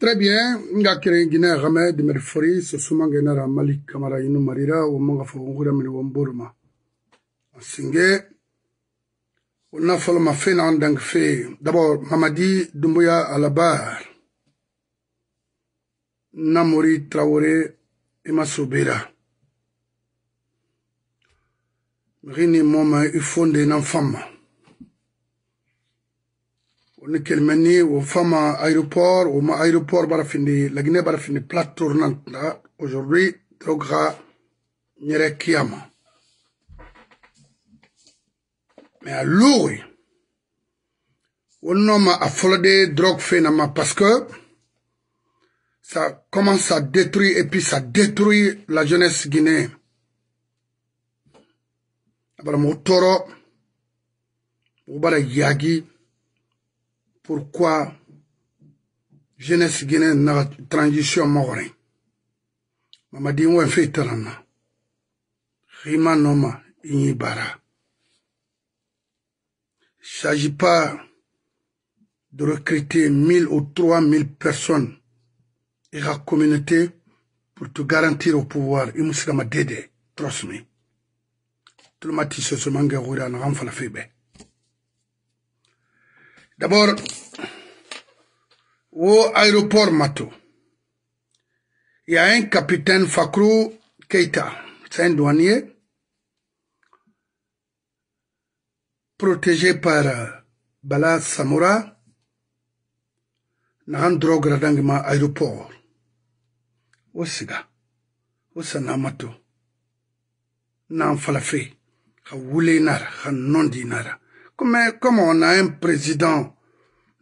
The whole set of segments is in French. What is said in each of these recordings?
Très bien, nga kere rame de merfori so suma genera Malik Kamara inu marira o manga fo. Singe on ma fe na ndang fe. D'abord Mamadi Doumbouya Alabar. Namori Traoré Ima Soubira. Rini moma ifonde na fama. Woni kelmeni wo fama aéroport woma aéroport bara findi lagine bara findi plate tournante aujourd'hui drogra nyere kiyama. Mais a luuri wonnoma a folode drogue fenama parce que ça commence à détruire et puis ça détruit la jeunesse guinéenne. Abara mo toro mo bara yagi pourquoi jeunesse guinéenne na transition mogore mamadi wen fe tarana rima noma inyi bara. Il s'agit pas de recruter 1000 ou 3000 personnes et la communauté pour te garantir au pouvoir. Il musika ma dede trust me. Tout le matin ce se manga rura na ram fala febe D'abord, au aéroport Mato, il y a un capitaine Fakrou Keita, c'est un douanier, protégé par Bala Samoura, na drogue radangima aéroport. Au siga, au sanamato, na falafé, ha wule nara, ha nara. Comme, comme on a un président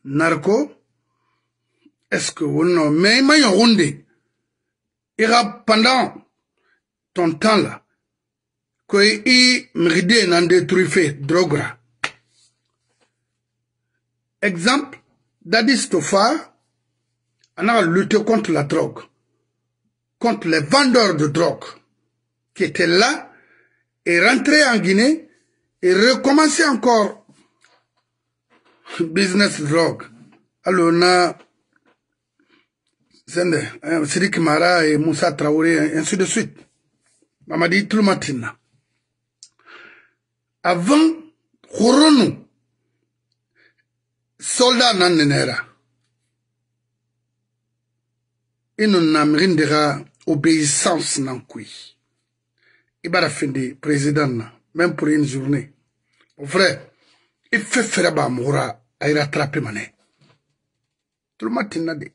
narco, est-ce que on mais il ira pendant ton temps là, que il mérite n'en détruit drogra. Exemple, Dadis Tofa, on a lutté contre la drogue, contre les vendeurs de drogue qui étaient là et rentrés en Guinée et recommencer encore business drug alors na sende Sidik Mara et Moussa Traoré ainsi de suite. Mamadi Tulmatina avant Khoronou soldat nan nenera. Inu namrindira obéissance nan kui ibara findi président na même pour une journée. Au vrai il fait faire moura à rattraper mané tout le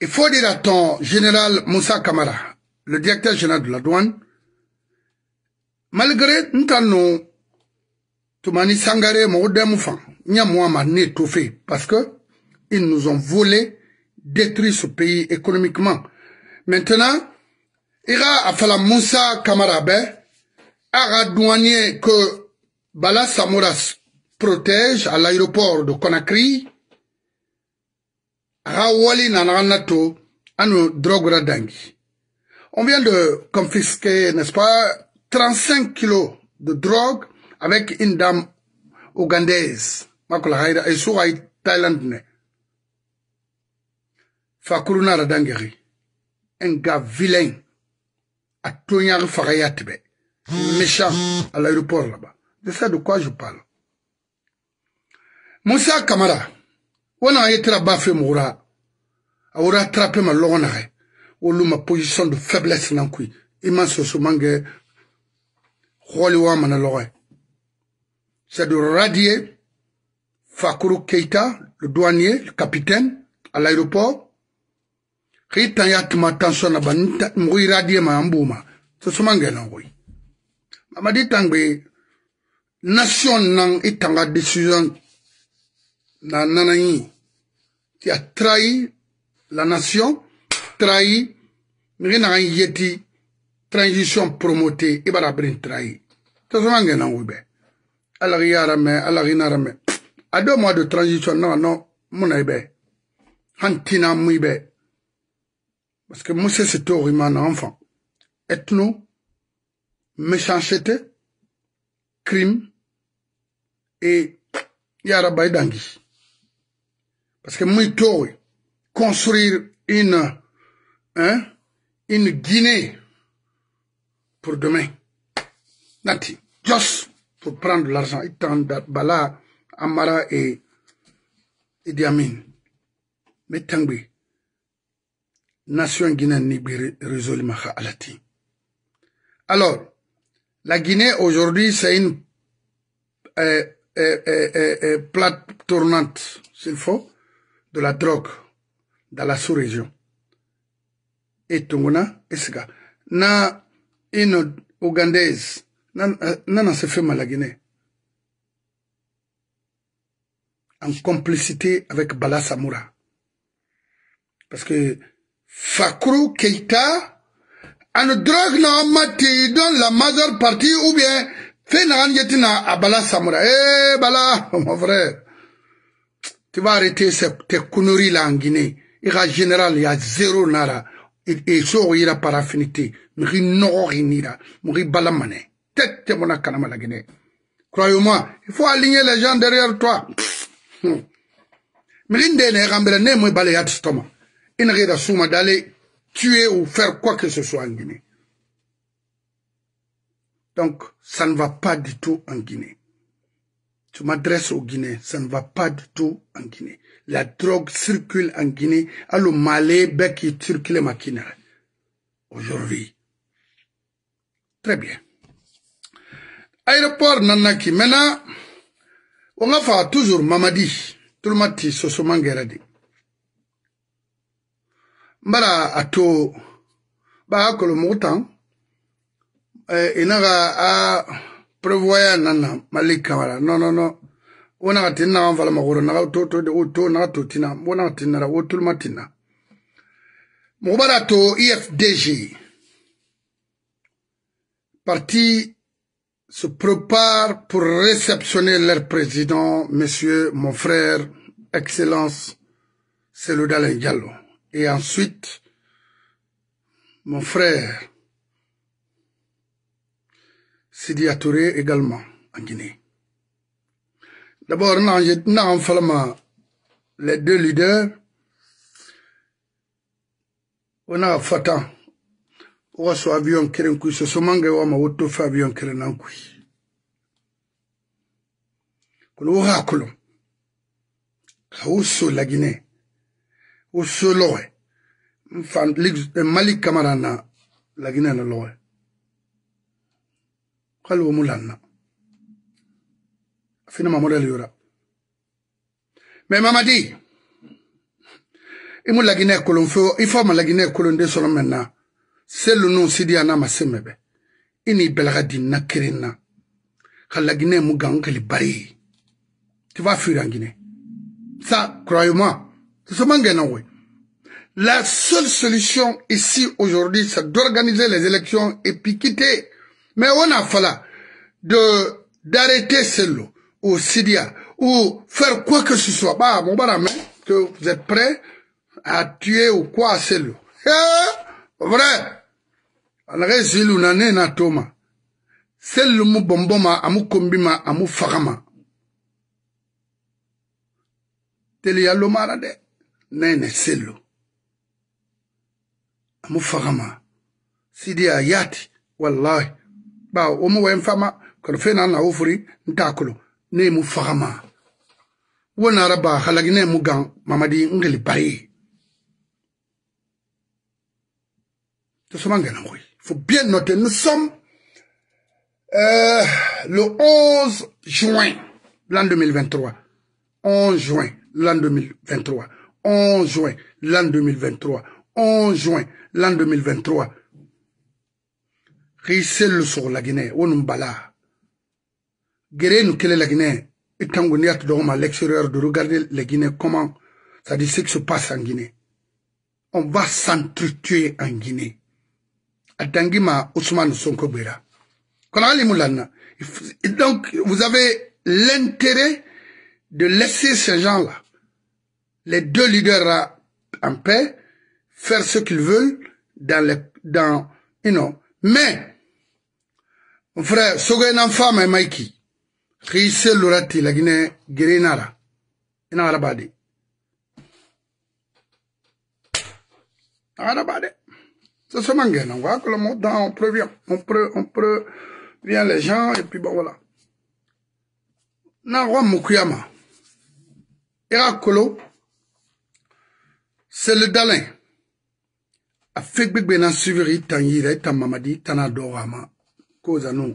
il faut dire à ton général Moussa Kamara le directeur général de la douane malgré ntano tumani sangare mo demu fan nyamwa ma ne tofé parce que ils nous ont volé détruit ce pays économiquement. Maintenant ira afala Moussa Kamara be aga douanier que Bala Samouras protège à l'aéroport de Conakry Rawali Nananato Anu Drogra Dangi. On vient de confisquer, n'est-ce pas, 35 kilos de drogue avec une dame ougandaise. Thaïlande. Fakuruna Radangeri. Un gars vilain. À Tonyar Farayatbe. Méchant à l'aéroport là-bas. C'est ça de quoi je parle? musa kamara wona ye tira ba fe mugura a wora trape ma logo nage wolu ma position de faiblesse nan kui. I man soso mange xooli wa mana logoye c'est-à-dire radier fakuru keita le douanier le capitaine à l'aéroport. Xii tan ya tuma tension na ba mugu radier ma an buma soso mange nan koy mamadi tangbe nation nan i tanga décision na nanani qui a trahi la nation, trahi, mais yeti transition promotée, et bara brin trahi. C'est ce que nous avons Alors, il y a ramé. À deux mois de transition, non, non, mon aïbe. Hantina mouibe. Parce que c'est tout, un enfant. Ethno, méchanceté, crime, et yara bay dangi parce que muy towe construire une, hein, une Guinée pour demain. Nati, just pour prendre l'argent. Bala, Amara et Idi Amin. Mais Tangbi, nation guinéenne ni résolument alati. Alors, la Guinée aujourd'hui, c'est une euh, euh, euh, euh plate tournante, s'il faut, de la drogue dans la sous-région. Et Tunguna, Esga. Na une Ougandaise, nana se fait mal la Guinée. En complicité avec Bala Samoura. Parce que Fakrou Keita, une drogue n'a mati dans la majeure partie ou bien fait n'a à Bala Samoura. Eh Bala, mon frère, tu vas arrêter tes conneries là en Guinée. Il y a général, il y a zéro nara. Et so ira par affinité. Mri no rinira. Mri balamane. Tête mon kanama la Guinée. Croyez-moi, il faut aligner les gens derrière toi. Mrinde ne rambere ne mo balayat stoma une rédaction d'aller tuer ou faire quoi que ce soit en Guinée. Donc, ça ne va pas du tout en Guinée. Tu m'adresses au Guinée, ça ne va pas du tout en Guinée. La drogue circule en Guinée, alors Malais, qui circule ma Aujourd'hui. Très bien. Aéroport Nanaki. Maintenant, on va faire toujours Mamadi. Tout le monde dit, Sosomangeradi. mbara ato ba akolo mutan eh, inaga a prevoya nana malik kamara. No no no wona ga tinna wa fala magoro na to to de to na to tina wona ga tinna ra wotul matina mo bara to IFDG parti se prépare pour réceptionner leur président, monsieur, mon frère, Excellence Seloudalen Diallo. Et ensuite, mon frère Sidi Touré également en Guinée. D'abord, les deux leaders, on a Fata, on a avion keren kui so somange wa ma woto fa avion keren nan kui. Kono ha kulo. Ka la Guinée. o so lɔgɛ n fan mali kamara na kali wo mu lanna fina mamodel yora. Mais mamadi i mu laginɛ kolon fo i fɔ ma laginɛ kolon de sɔrɔ mɛnna selu nu sidiya na ma seme bɛ i ni bɛlaga di na keren na. Ka laginɛ mu gan kali bari. Tu vas fuir en Guinée ça croyez-moi La seule solution ici aujourd'hui, c'est d'organiser les élections et puis quitter. Mais on a fallu de d'arrêter celle ou Sidia ou faire quoi que ce soit. Bah, mon baram, que vous êtes prêts à tuer ou quoi celle Eh, vrai. Alare zilu na ne na toma. Celle mu bomboma amu kombima amu fagama. Teli ya lomara de. nene sello amu fagama yati wallahi ba fama na ofuri ntakulo ne mu wona raba halagi ne mu gan mamadi ngeli bari to faut bien noter nous sommes euh, le 11 juin l'an 2023 11 juin l'an 2023 11 juin l'an 2023. 11 juin l'an 2023. Risel sur la Guinée, on bala. Guéré nous quelle est la Guinée Et quand on est à l'extérieur de regarder la Guinée, comment ça dit ce qui se passe en Guinée. On va s'entretuer en Guinée. Adangima Ousmane Sonko Bera. Donc, vous avez l'intérêt de laisser ces gens-là les deux leaders en paix, faire ce qu'ils veulent dans les, dans, you. Mais, mon frère, Sogoyen femme et Maiki, Rise Lurati, la Guinée, Guérinara, Inarabadi. Araba de. C'est ce mangue, on voit que le mot on prévient, on, pré, on prévient les gens, et puis bon, voilà. Na roi Mukuyama. Kolo, c'est le dalin. A fait bébé na suivre tan yire, mamadi, tan adorama. koza nu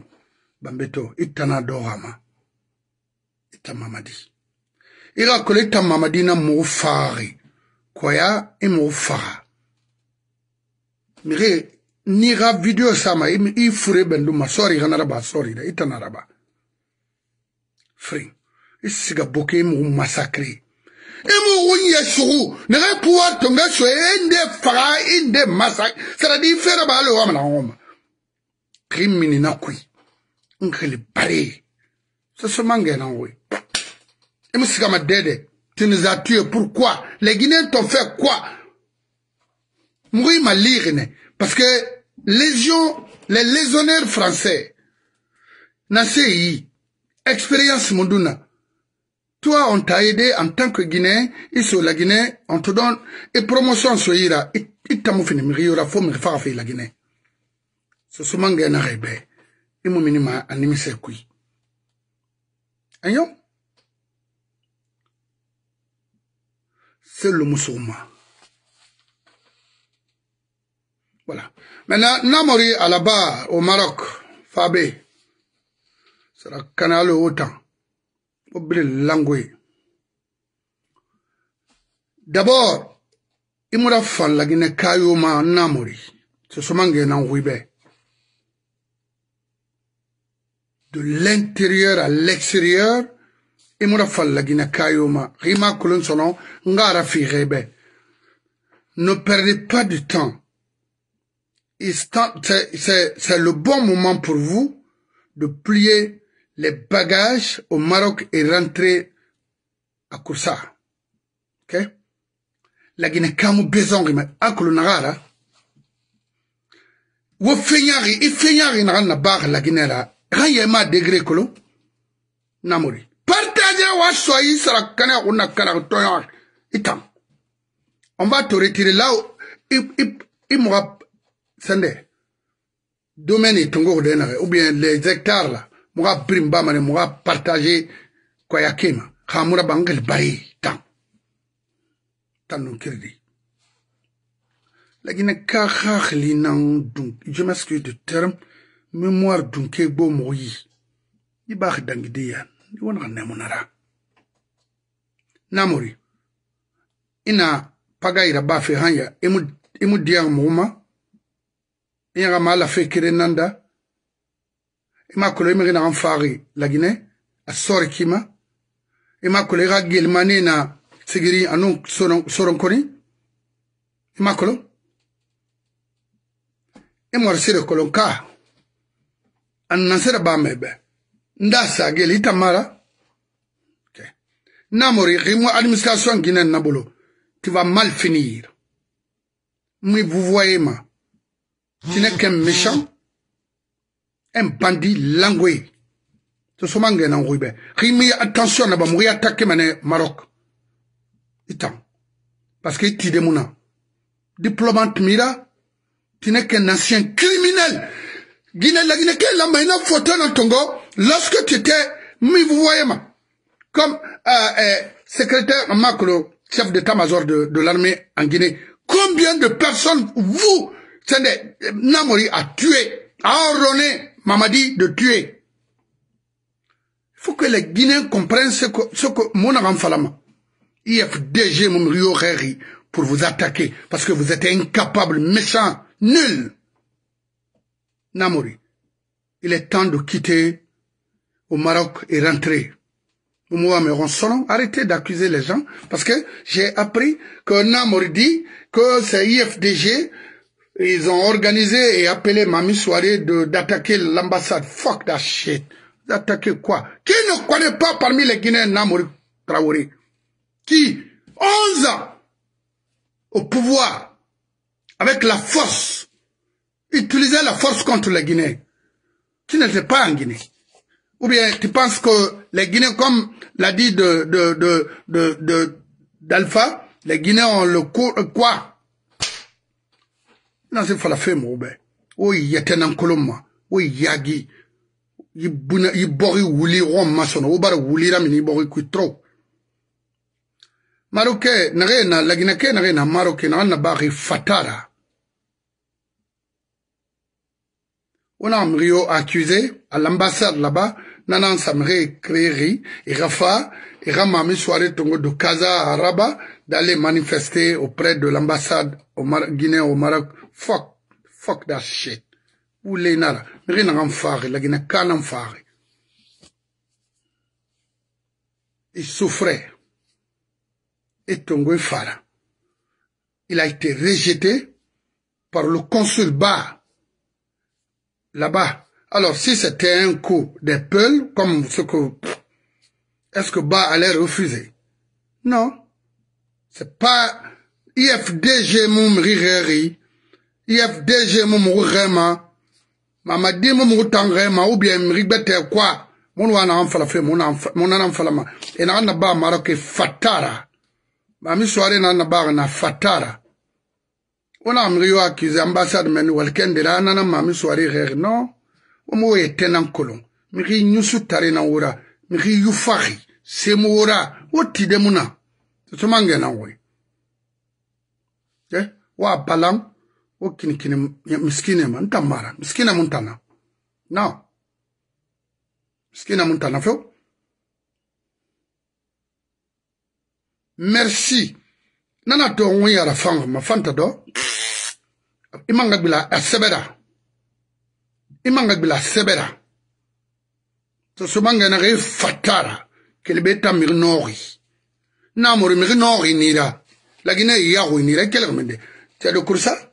bambe to i tana doxama i ta mamadi i xa kolo i ta mamadina muxu faxaxi koya i muxu faxa mixe ni xa video sama i fure benduma sori xanaraba sori da i tanaraba fri i siga boke i muxu masacre i muxu ɲesugu nexe puwa tonge soye i nde faxa i nde masacre c'est à dire i fera ba lo xamanaxongoma ngeli bare. So so mange na oui emu siga ma dede tu nous as tués pourquoi? Les Guinéens t'ont fait quoi Mouri ma lire parce que légion les légionnaires français na sei expérience munduna. Toi, on t'a aidé en tant que Guinéen, ici la Guinée, on te donne, et promotion sur Ira, il t'a moufini, mais il y aura faut me faire la Guinée. Mangue na rebe, il m'a minima animi se kui. Ayo? C'est le musulman. Voilà. Maintenant, Namori à la barre au Maroc, Fabé, sera canal autant. D'abord, imura fan lagine kayo ma namori. Ce somange nan wibe. De l'intérieur à l'extérieur, imura fan lagine kayo ma. Rima kulun sono, ngara fi rebe. Ne perdez pas de temps. C'est le bon moment pour vous de plier les bagages au Maroc et rentrer à Koussa. Ok? La Guinée kamu besoin de akulu i la. Raye ma degré kolo. Namori. Partagez wa soyi sara kana una kana toyo. Itam. On va te retirer là où il, m'aura sende. Domaine tongo de ou bien les hectares là. muga birim bamane muga partager kwaya kema khamura bangal bari tan tan non kirdi lagina ka khakhli nan dun je m'excuse de terme mémoire dun ke gbo mogo yi i baa xa dangide yan i wonaxa nemunara namori ina paga ira baa fe han ya i mu diyaŋa mogo ma i ɲaga maa lafe kere nanda. I ma kolo i mexi naxan faaxi lagine a sori kima i ma. Kolo i xa gelmane na sigiri anu soronkoni i ma kolo i morisire kolon kaa an nasere ba mebe nda sa geli ita mara okay. namori rimo administration guinéenne na bolo tu vas mal finir mais vous voyez ma tu n'es qu'un méchant un bandit langoué. Ce sont mange na ngouibe. Rimi attention na ba mouri attaquer mané Maroc. Itan. Parce que ti demuna. Diplomate mira, tu n'es qu'un ancien criminel. Guinée la Guinée quelle la main photo dans Tongo lorsque tu étais mi vous voyez ma comme euh, euh, secrétaire macro chef d'état-major de, de l'armée en Guinée combien de personnes vous Namori a tué a ordonné Mamadi de tuer? Il faut que les Guinéens comprennent ce que, ce que mon Falama, IFDG Mumrio pour vous attaquer parce que vous êtes incapable, méchant, nul. Namori, il est temps de quitter. Au Maroc et rentrer. Arrêtez d'accuser les gens. Parce que j'ai appris que Namori dit que c'est IFDG ils ont organisé et appelé Mami Soirée d'attaquer l'ambassade. Fuck that shit. D'attaquer quoi? Qui ne connaît pas parmi les Guinéens Namouri Traoré? Qui? 11 ans au pouvoir. Avec la force, utilisait la force contre les Guinéens qui n'étaient pas en Guinée. Ou bien tu penses que les Guinéens, comme l'a dit de, de, de, de, d'Alpha, les Guinéens ont le quoi? Na se fala fe mo be o yete nan koloma o yagi yi buna yi bogi wuli rom masono o bara wuli ra mini bogi ku tro maroke nage na lagina ke nage na maroke na na bagi fatara on a Mrio accusé à l'ambassade là-bas, nanan samre créeri, et Rafa, et Ramami soirée tongo de Kaza à Rabat, d'aller manifester auprès de l'ambassade au Mar Guinée au Maroc. Fuck, fuck that shit. Ou les nara, rien à faire, la Guinée can't faire. Il souffrait. Et tongo fara. Il a été rejeté par le consul bas là-bas. Alors, si c'était un coup des peuls, comme ce que... Est-ce que Ba allait refuser? Non. C'est pas IFDG moum rireri, IFDG moum rema, mamadi rema, ou bien ribete quoi? Mon wana an fala fe mon an fala ma. E na ba maro ke fatara. Ma mi soare na ba na fatara ona amri yo accuse ambassade men walken de la nana ma mi soare reg non o mo ye tenan kolon mi ri nyusu tare na wura mi ri yu fahi se mo wura o ti de muna. So mange na wo eh? Wa balam o kini kini miskine man tamara miskina mun tana no miskina mun tana fo merci. Nana to ŋun yara fanga ma fanta do imanga bila asebera. Imanga bila sebera to sumanga na re fatara kelebeta mir nori na mori mir nori nira. Lagina ya go nira kele mende te do kursa?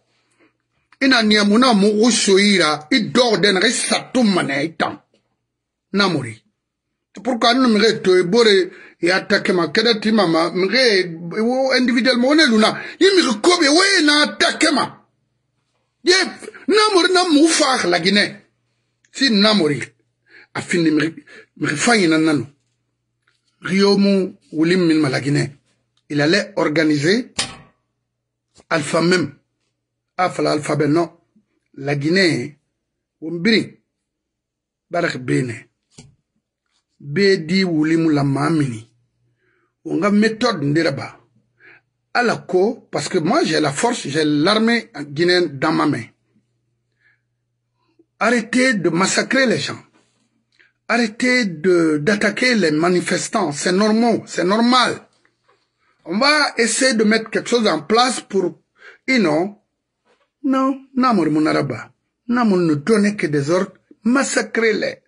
Ina niamuna mu usoira i dor den re satum mane itam. Na mori. Pourquoi nous me to bore ya attaque ma kada ti mama mre wo individuellement on est luna. Yimi ko be we na attaque ma ye namori na mu fa la Guinée si namori a fini mi mi fanyi na nanu. Riomu wulim min la Guinée il allait organiser alpha même afala alphabet non la Guinée wombiri barak bene. Bee di wulimu la maa mini o nga méthode ndira ba ala ko parce que moi j'ai la force j'ai l'armée guinéenne dans ma main. Arrêtez de massacrer les gens. Arrêtez de d'attaquer les manifestants. C'est normal c'est normal. On va essayer de mettre quelque chose en place pour you know non namor munaraba namor ne donner que des ordres. Massacrer les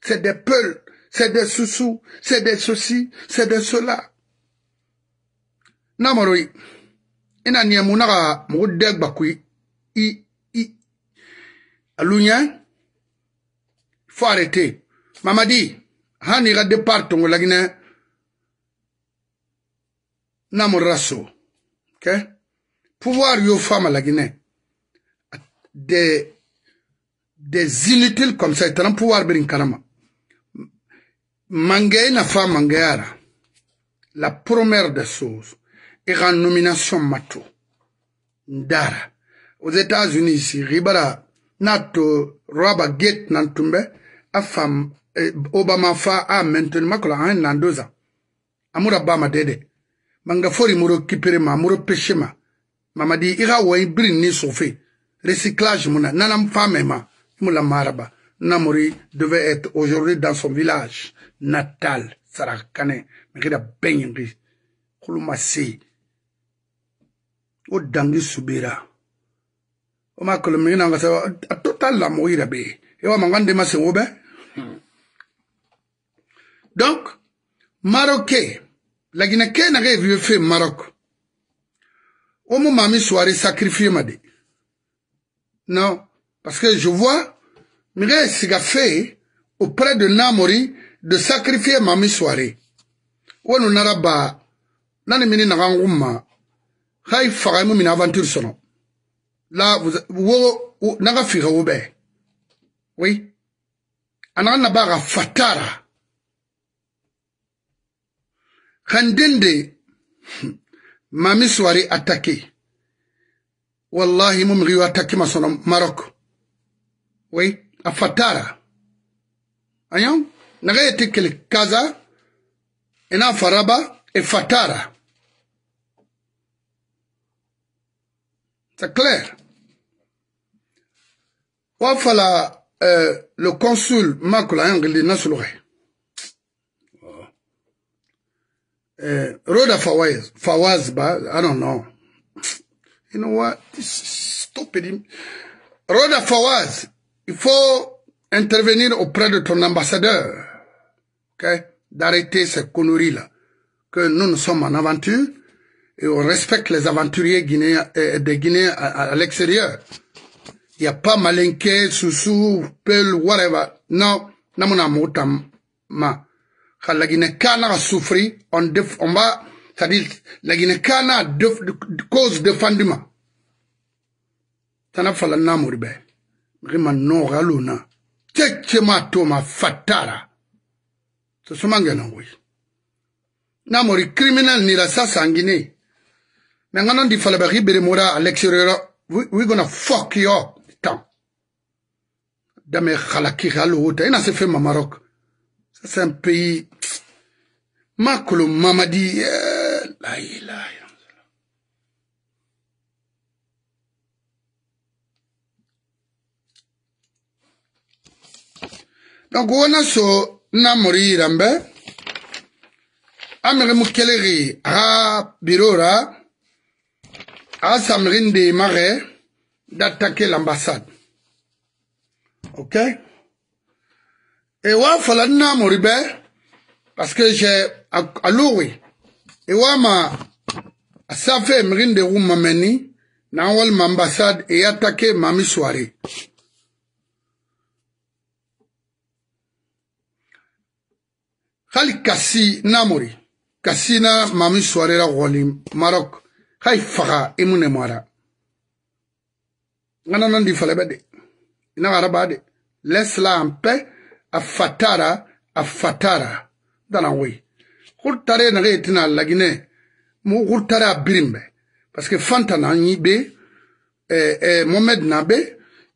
c'est des peuples c'est des sous-sous, c'est des ceci, c'est de cela. Namaroi, ina ni amunaka mugudeg bakui, i, i, alunya, faut arrêter. Mamadi, hani ga départ tongo lagine, namorasso, ok? Pouvoir yo femme lagine, des, des inutiles comme ça, ils pouvoir birin kanama. Mangé n'a pas Mangéara. La première des choses en nomination Mato. Ndara. Aux États-Unis Ribara, Nato, Roba Gate Nantumbe, a femme, eh, Obama fa a maintenant makola un nan deux ans. Amura bama dede. Manga fori muro kipere ma, muro peche ma. Mama di, ira wa brin ni sofe. Recyclage muna, nanam femme ma, mula maraba. Namori devait être aujourd'hui dans son village natal, Sarakane, Mekida Benyri, Kulumasi, o dangi subira. O ma kolo a total la mo ira be. E wa mangande ma se obe. Donc, Marocain, la Guinée n'a rien vu fait Maroc. O mo mami soirée sacrifié ma de. Non, parce que je vois Mire siga fait auprès de Namori de sacrifier Mami Soirée. Wonu naraba nani mini naganguma khai fagai mu mina aventure sono. La wo naga figa wobe. Oui. Anaga nabaga fatara. Kandende Mami Soirée attaqué. wallahi mum migi attaqué ma sono Maroc oui a fatara ayon naga yete kele kaza ina faraba e fatara c'est clair wa fala euh, le consul makula yangili nasulore uh, Rhoda Fawaz, Fawaz, but I don't know. You know what? This is stupid. Rhoda Fawaz, il faut intervenir auprès de ton ambassadeur, ok, d'arrêter ces conneries-là. Que nous, nous sommes en aventure et on respecte les aventuriers guinéens, euh, des Guinéens à, l'extérieur. Il n'y a pas malinqué, soussou, pel, whatever. Non, namuna ma. La Guinée a souffert, on, on va, c'est-à-dire, la Guinée a de, de, de cause de fondement. Tana fala namuri be. Rima no galuna. Tche ma to ma fatara. Criminal ni la sasa en Guinée. Mais ngana di fala be ribere mora à l'extérieur. We, we gonna fuck you up. Tant. Dame khalaki galo hota. Ina se fait ma Maroc. Ça c'est un pays makolo mamadi eh, la ilaha donc wona so namori yirambe amiri mu kelegi aga birora aga asamri ndemare d'attaquer l'ambassade. Ok Et wa falanna moribe, parce que j'ai alloué. Et wa ma, ça fait mrin de mameni, na wal ambassade et attaquer mami soirée. Khali kasi namori, kasi na mami soirée la wali Maroc. Hay faga imune mara ngana nan di fale bede ina araba de laisse-la en paix a fatara a fatara. Dana wei hurtare na ge tina lagine mu hurtare a birimbe. Parce que fanta na nyi be eh, eh, mohamed na be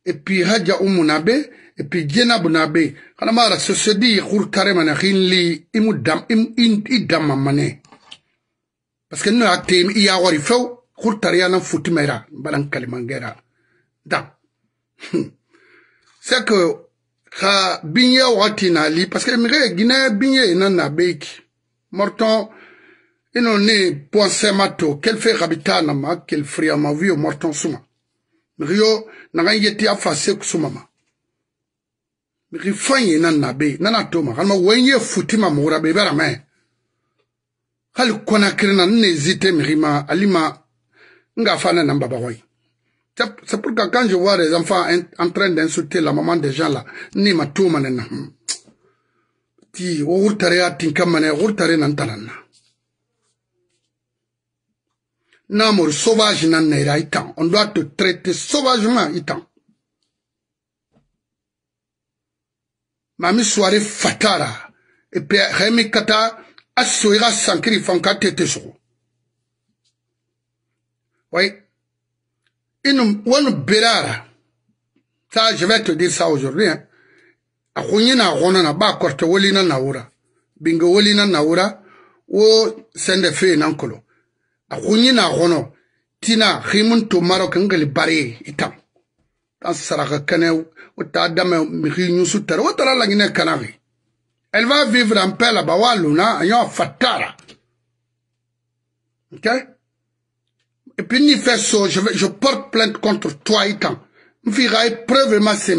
et puis haja umu na be et puis jenabu na be. Kana mara sosedi hurtare mana hinli imu dam im in idam mane parce que no akte i ya wari few hurtare yana futimera balan kalimangera da c'est que ha binye wati na li parce que mire guinée binye nan na beki morton ino ne ponse mato quel fait rabita na ma quel fria ma vie morton suma rio na ga yeti afa suma ma mi fanye nan na be na na to ma kalma wenye futima mura be bara me hal kona kirna ne zite mi ma alima nga fana na baba hoy c'est pourquoi quand je vois les enfants en train d'insulter la maman des gens là ni ma na. Ti nan sauvage nan naira itan on doit te traiter sauvagement itan. Mami soirée fatara et puis kata a so sankiri fanka tete sogo. Oui. Inu wanu belara. ça je vais te dire ça aujourd'hui hein. A kunyina gona na ba korte wolina naura. Binga wolina naura wo sende fe nankolo a kunyina tina khimun to maro kangali bari itam. Tan saraka kane o ta dama mi hinyu sutara la tara lagine elle va vivre en paix là-bas. Wa luna ayo fatara. Ok? Et puis ni fait ça je, je porte plainte contre toi itam mfira preuve ma c'est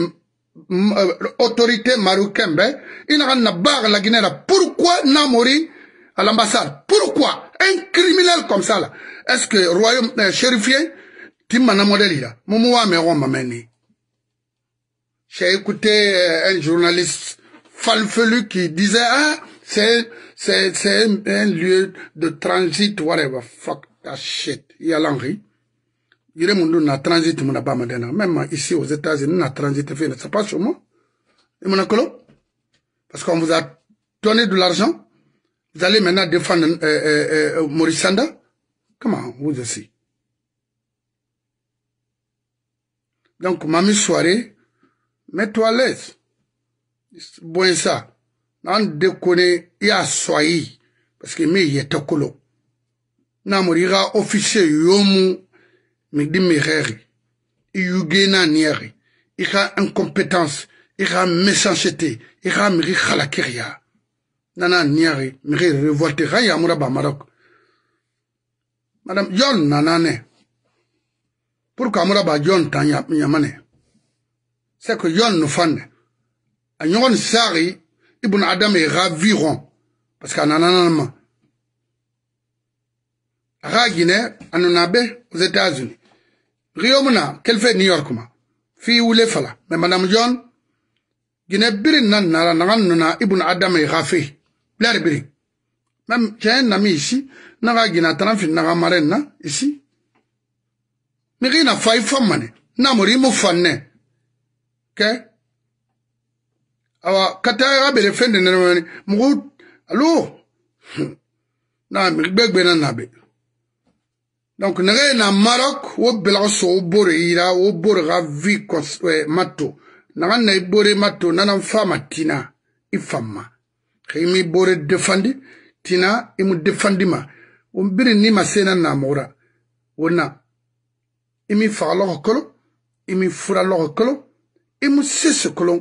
autorité marocaine ben. Il n'a pas la Guinée pourquoi Namori à l'ambassade? Pourquoi? Un criminel comme ça là. Est-ce que royaume euh, chérifien timana modèle là? Momo me roma meni j'ai écouté euh, un journaliste falfelu qui disait ah c'est c'est c'est un, lieu de transit whatever fuck that shit. Il y a l'Henri. Yire mundu na transit ba madena même ici aux États-Unis na transit fait c'est pas sur moi. Et mon parce qu'on vous a donné de l'argent vous allez maintenant défendre euh, euh, euh, Maurice Sanda. Comment vous aussi? Donc, mami soirée, mets-toi à l'aise. bɔn sa n'an de ko ne i y'a sɔ yi parce que mi yɛ tɛ kolo n'a mɔri i ka ɔfisiye yomu mi di mi rɛri i yuge n'a niɛri i ka incompétence i ka méchanceté i ka miri halakiriya nana niɛri miri révolté ka yamura ba marok. Madame yɔl nana ne pour que amura ba jɔn tan yamanɛ c'est que yɔl nu fan ne A yon sari, ibn Adam est raviron. Parce qu'à nananama. A Guinée, à Nunabe, aux États-Unis. Rio muna, quel fait New York ma? Fi wule fala. Mais Madame John, Guinée birin nan nara nangan nuna ibn Adam est rafi. Blair birin. Même j'ai un ami ici, naga Guinée, t'en fin naga marraine na, ici. Mais rien n'a failli femme Namori mo fanne. Okay? awa kataya ka bele fɛn dɛnɛnɛ wɛni mɔgɔ alo? Naa miri gbɛgbɛ na nabe. Donc nɛgɛ ye na marok wo belaga sɔg wo bore yira wo bore ka vi kɔs ɛɛ mato. Naga na i bore mato nana fama tina i fama. Ka i mi bore defandi tina i mu defandi ma. O biri ni ma se na namɔgɔra o na i mi faga lɔgɔ kolo i mi fura lɔgɔ kolo i mu sese kolon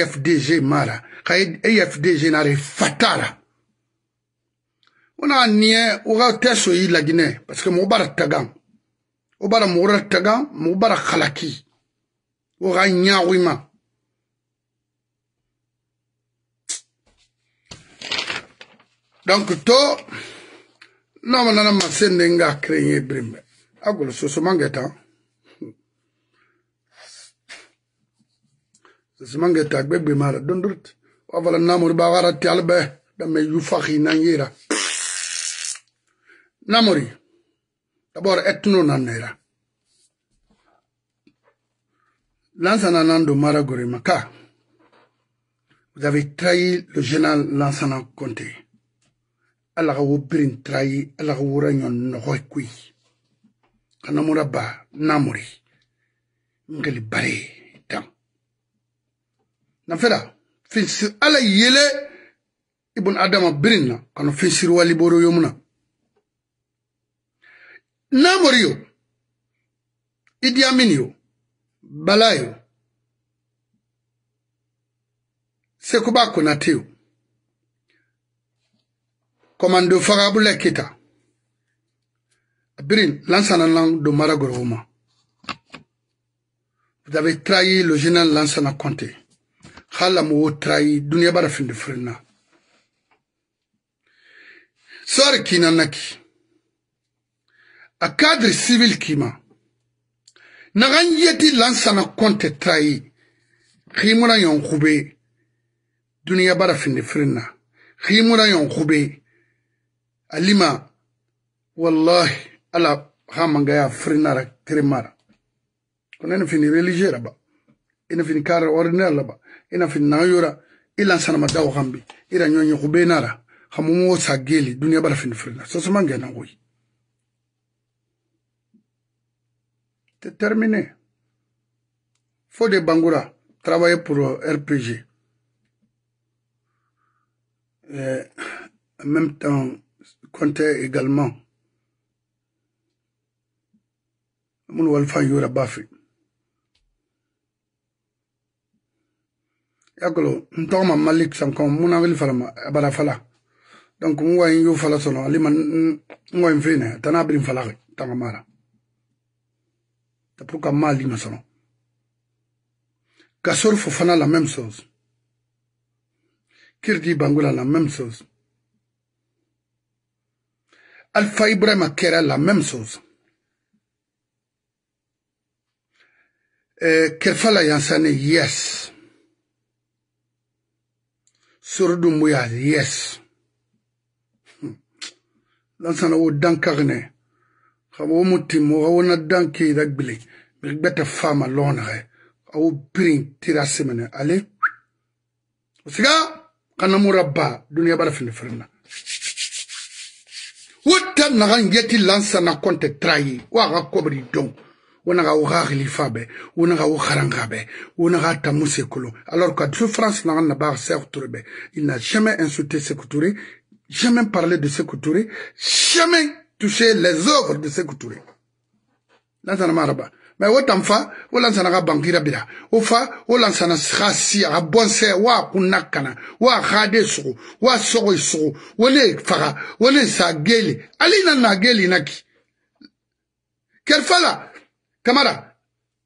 efdg mara. Kaye efdg nare fatara wona niye woga teso yi lagine parce que mogo bara tagan. Wo bara mogora tagan mogo bara halaki woga ñaxuima donc to nomanana masende nga créé brimbe. A golo soso mangeta. Simange ta gbegbe mara dondurt wavala namori ba wara namori d'abord etno nan nera Lansana Nando Maka, vous avez trahi le général Lansana Conté. Allah a wubrin trahi, Allah a wuranyon nohoi kui. Kanamura ba, namori. Tam. nafela finsir ala yele ibn adama birin na kano finsir wali boro yomuna. Namori yo idi amin yo bala yo sekuba konate yo. Komando fagabule kita birin lansana lang do maragoro woma. Vous avez trahi le général Lansana Conté hala mo trahi dunia bara finde frenna sar kina naki. A cadre civil kima. Nagan yeti lansana konte trahi khimura yon khube. Dunia bara finde frenna khimura yon khube. Alima wallahi ala hamanga ya frenna ra kremara konen fini religiera ba. Ina fini kar ordinaire ba ina na ila sana madaw gambi ira nyonyo kubenara hamumo sa geli dunia bara c'est terminé faut de bangura travailler pour RPG et en même temps compter également. Mun walfa yora bafi yakolo n tɔgɔma malik sankɔn munawili falama bara fala. Donc n wa y'u fala sɔnɔ alima n wa fe na tana biri fala tanga mara. Pour ka ma lima sɔnɔ ka sorfo fana la même chose. Kirdi bangula la même chose. Alpha ibrahima kɛra la même chose. Eh, kɛrfala yansane yes. sorudumbuya yes. Lansana wo dankagne xama wo mutim wo xa wona dankeida gbili mixi gbeta fama loxonaxe a wo pirin tira semene. Ale? O siga xana mura ba duniya bara findi firinna wo ta naxan yeti lansana konte trayi wo axa kobri don. wonaxa wo xa xilifa be wonaxa wo xaranxa be wonaxa tamu sekolo. Alors que dieu france naxa na baxa sexuture be il n'a jamais insulté sekuture jamais parlé de sekuture jamais touché les œuvres de sekuture lansana maraba. Mais wo tan fa wo lansana xa bankira bira. Wo fa wo lansana xa si axa bonse wo a kunna kana wo a xade sugu wo a soxoy sugu wo le faxa wo le sa geli ali na na geli naki kerfala Kamara,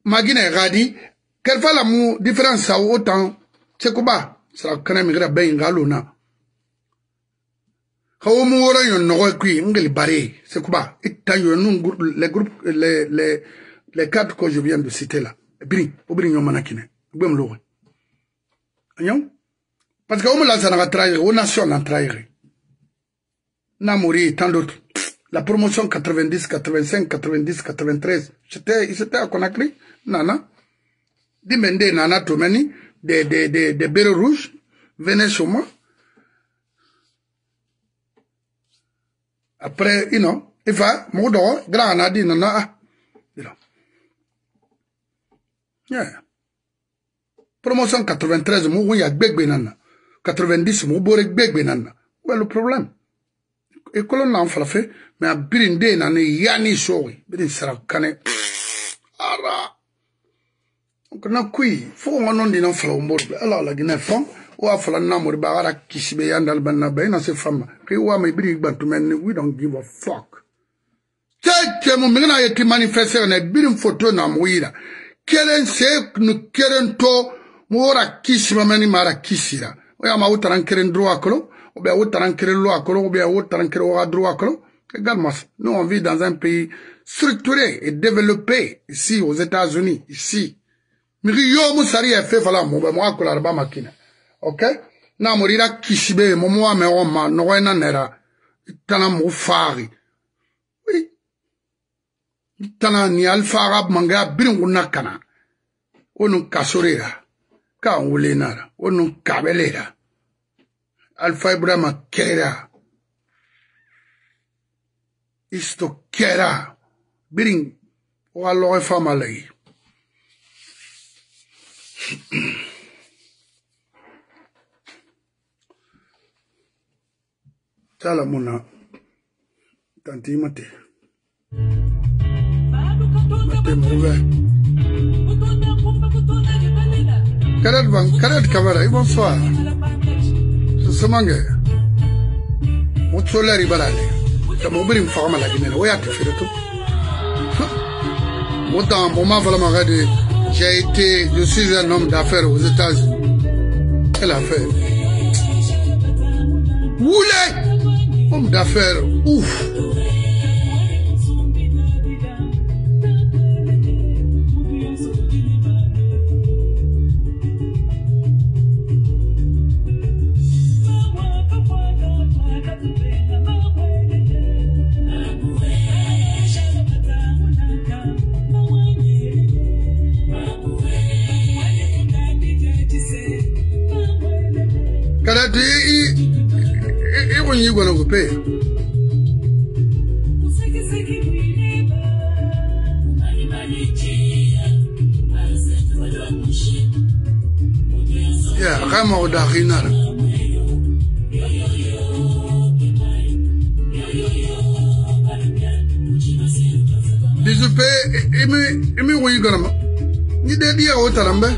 magine gadi, kerfa la mu différence sa autant, c'est quoi sara kana mi gira bayin galo na. Kawo mu wora yon nogo kui, ngeli bare, c'est quoi Ita e yon nun le groupe, le, le, les quatre que je viens de citer là. E Biri, obiri yon manakine, gbem lowe. Ayon? Parce que on me l'a zanaka trahir, on nation l'a trahir. Namori et tant d'autres. La promotion 90 85 90 93 j'étais c'était à Conakry nana dimende nana tomeni des des des des bérets rouges venaient chez moi après you know ifa mo do grand na di nana ah Yeah. Promotion 93, mou y a gbegbe nana. 90, mou bore gbegbe nana. Est le problème? Et que l'on a fait, mɛ a biri n den na ne ya ni sɔɔwe biri n sara kanɛ ara. Kana kui fo ko ŋa di na fala o mori ala ala gina fam o a fala na mori ba ara kisi be ya ndal ban na be na se fam ke wa mai biri gban to men we don't give a fuck. Te te mo mena ye ti manifester na biri foto na mo ira kelen se nu kelen to mo ora kisi ma meni mara kisira o ya ma utaran keren droit kolo o be utaran keren lo akolo o be utaran keren wa droit kolo également nous on vit dans un pays structuré et développé ici aux États-Unis ici. Miri yo mu sari e fe fala mo be mo akula ba makina. Okay na mo rira kishibe mo mo me o ma no na nera. Tana mo fari. Oui. Tana ni manga birin kunna kana onu kasorera. Ka onu kabelera. Alfa ibrahima kera is to kera bidding wa loy e family e. tala muna tanti mate. Mate muga karat bang karat kamera ibon soa semange mutsolari balale J'ai été, je suis un homme d'affaires aux États-Unis. Quelle affaire? Oulé! Homme d'affaires, ouf! wala ti i go nye kona kopela ya ga mago daginara disupe imi imi go yikarama ni dediya o tarambe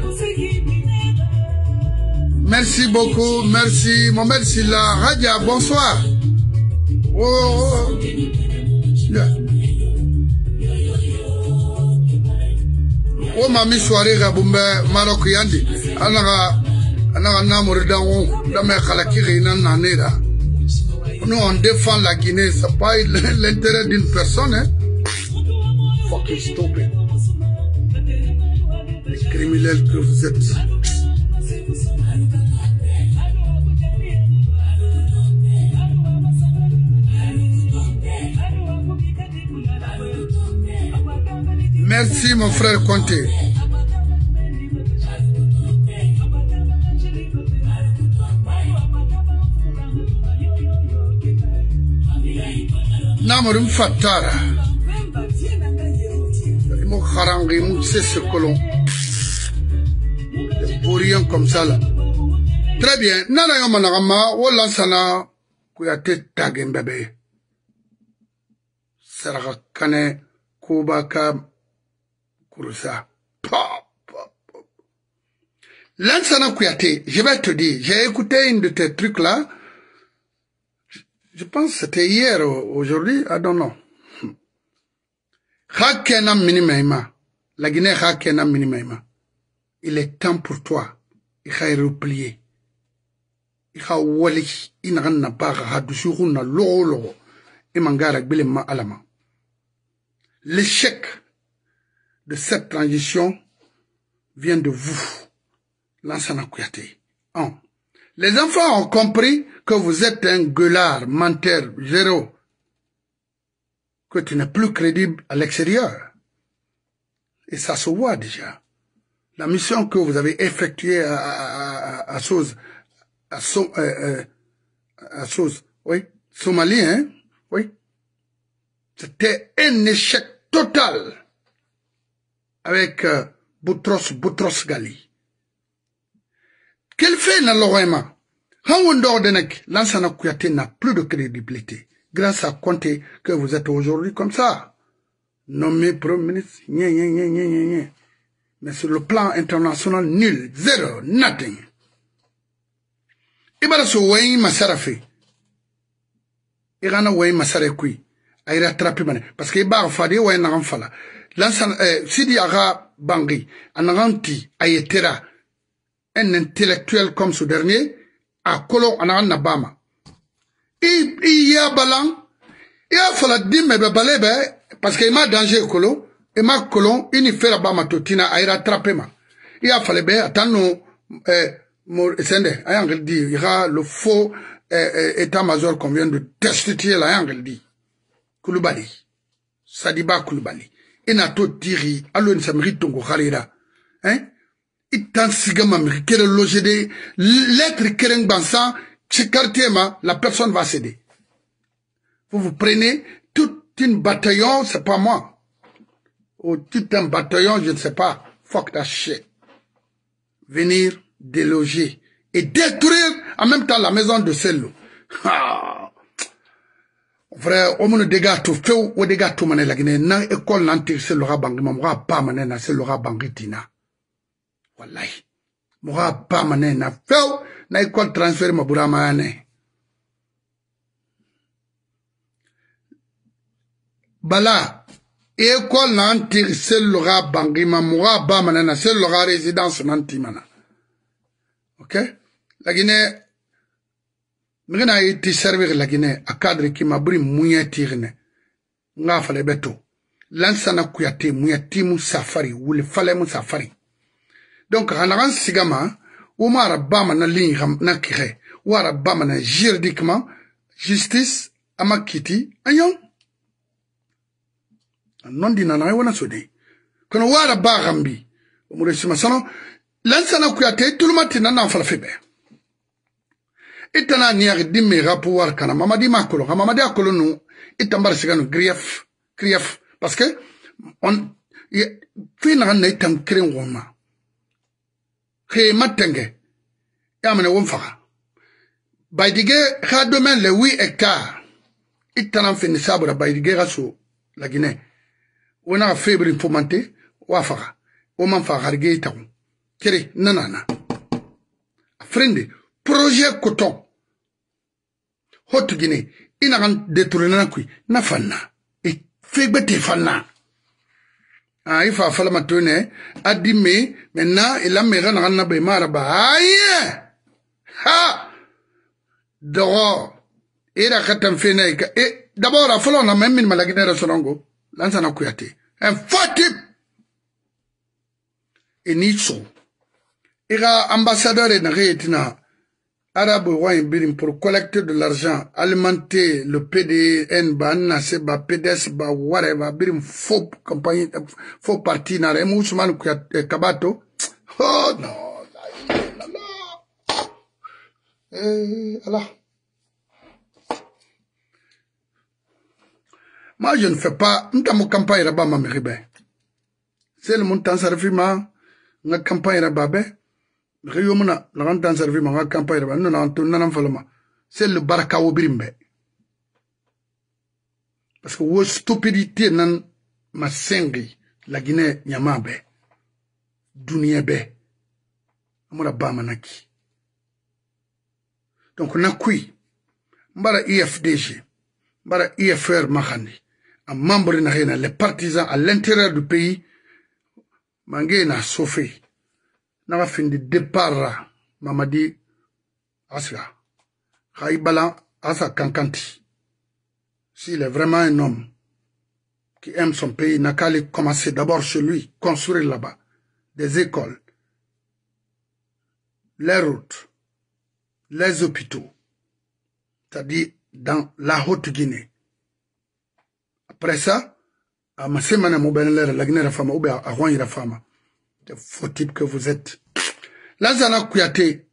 Merci beaucoup, merci. Mohamed Silla, Radia, bonsoir. Oh, oh. Yeah. Oh, mami soirée Rabumbe, Maroc Yandi. Anaga, anaga namori dango, dame khalaki rina nanera. Nous, on défend la Guinée, c'est pas l'intérêt d'une personne, hein. Fucking stupid. criminels que vous êtes. Merci mon frère kharangi mo ce colon. Pour rien comme ça là. Très bien. Nana yomanagama wala sana kuyate tagembebe. Saraka kane kurusa. Lansana Kouyaté, je vais te dire, j'ai écouté une de tes trucs là, je pense que c'était hier ou aujourd'hui, I don't know. Minimaima. La Guinée hakena minimaima. Il est temps pour toi. Il faut replier. Il faut wali. Il n'a pas baga hadusuru na logo logo. Il ma alama. L'échec de cette transition vient de vous. Lansana Kouyaté. Un. Les enfants ont compris que vous êtes un gueulard, menteur, zéro, que tu n'es plus crédible à l'extérieur. Et ça se voit déjà. La mission que vous avez effectuée à, à, à, à à, euh, euh, oui, Somalie, hein, oui, c'était un échec total avec euh, Boutros Boutros Gali. Quel fait n'a l'oreima Lansana Kouyaté n'a plus de crédibilité. Grâce à Conté que vous êtes aujourd'hui comme ça. Nommé Premier ministre, nye, nye, nye. Mais sur le plan international, nul, zéro, nothing. Ibara so wayi masara fe. Igana wayi masara kui. Aira trapi mane. Parce que iba fadi wayi nagan fala. Lansana, eh, sidi aga bangi. Anaganti ayetera. Un intellectuel comme ce dernier. a kolo ana na bama i i ya balan i ya fala dimme be bale be parce que ima danger kolo ima kolo ini fera bama to tina a ira trappe ma i ya fale be atano eh, sende ayangel di il y a le faux eh, eh, état-major qu'on vient de destituer la ayangel di Koulibaly Sadiba Koulibaly ina to tiri alo ni samri tongo kharira hein? Itan sigama mi kere loger de lettre keren quartier ma la personne va céder. Vous vous prenez tout un bataillon c'est pas moi. Ou tout un bataillon je ne sais pas. Fuck that venir déloger et détruire en même temps la maison de Sello vrai o minnu de k'a to fewu o de k'a to mana laginɛ na ekɔli n'an tɛ se lɔgɔ bangi ma mɔgɔ a ba mana na se lɔgɔ bangi dina walayi mɔgɔ a ba mana na fewu na ekɔli transfert ma bura ma yanɛ bala ekɔli n'an tɛ se lɔgɔ bangi ma mɔgɔ a ba mana na se lɔgɔ résidence n'an ti mana ok? Laginɛ migina yi ti servir lagine a cadre ki ma buri muɲɛ tigine nga fale beto. Lansana kuyate timu safari wuli fale safari. Donc hanagan sigama woma bama na ligne na kire wara bama na juridiquement justice ama anyon non di nana wana sodi kono wara umure sima sano lansana kuyate tulumati itana niyagi dimme ga pouvoir kana. Mamadi makolo. Ga mamadi akolo nu itambar siganu grief grief. Parce que on fi na na itam kirin woma ke matenge. Yamane won faga baydige ha domaine le 8 hectares itana fini sabura baydige ga so la Guinée wona febre fomante wa faga o man faga nanana frende projet coton. Hotu Guinée ina kan détourner na kui na fanna e fegbe te fanna ah il fa fala matone adime maintenant il a mera na na be mara ba aye ha dogo ira katan fene ka e d'abord a fala na même min malagine ra sonongo lanza na kuyate type! Et Nicho. Ira ambassadeur et Naretina, birim pour collecter de l'argent, alimenter le PDN, ba ba PDS, ba whatever, birim faux campagne, faux parti, na remu Ousmane Kabato. Oh non, Eh, Allah. Moi, je ne fais pas, avons campagne là-bas, ma mère, C'est le montant servi, ma, nga campagne là-bas, ben. mege yomuna nagan tan servi maga campagne reba nno nagan tun nanan falama selle baraka wo birin be parce que wo stupidité nan ma sengi lagine ɲama be duniɲɛ be amura bamanaki. Donc na kui n bara efdg n bara efr mahandi a membre na hena les partisans à l'intérieur du pays mange na sofei na fin de départ mamadi asga. Khaybala asa kankanti. S'il est vraiment un homme qui aime son pays n'a qu'à commencer d'abord chez lui construire là-bas des écoles les routes les hôpitaux c'est-à-dire dans la Haute-Guinée après ça, à ma semaine, à mon la Guinée femme, ou à Rouen, la C'est faux type que vous êtes. Lazana Kouyaté,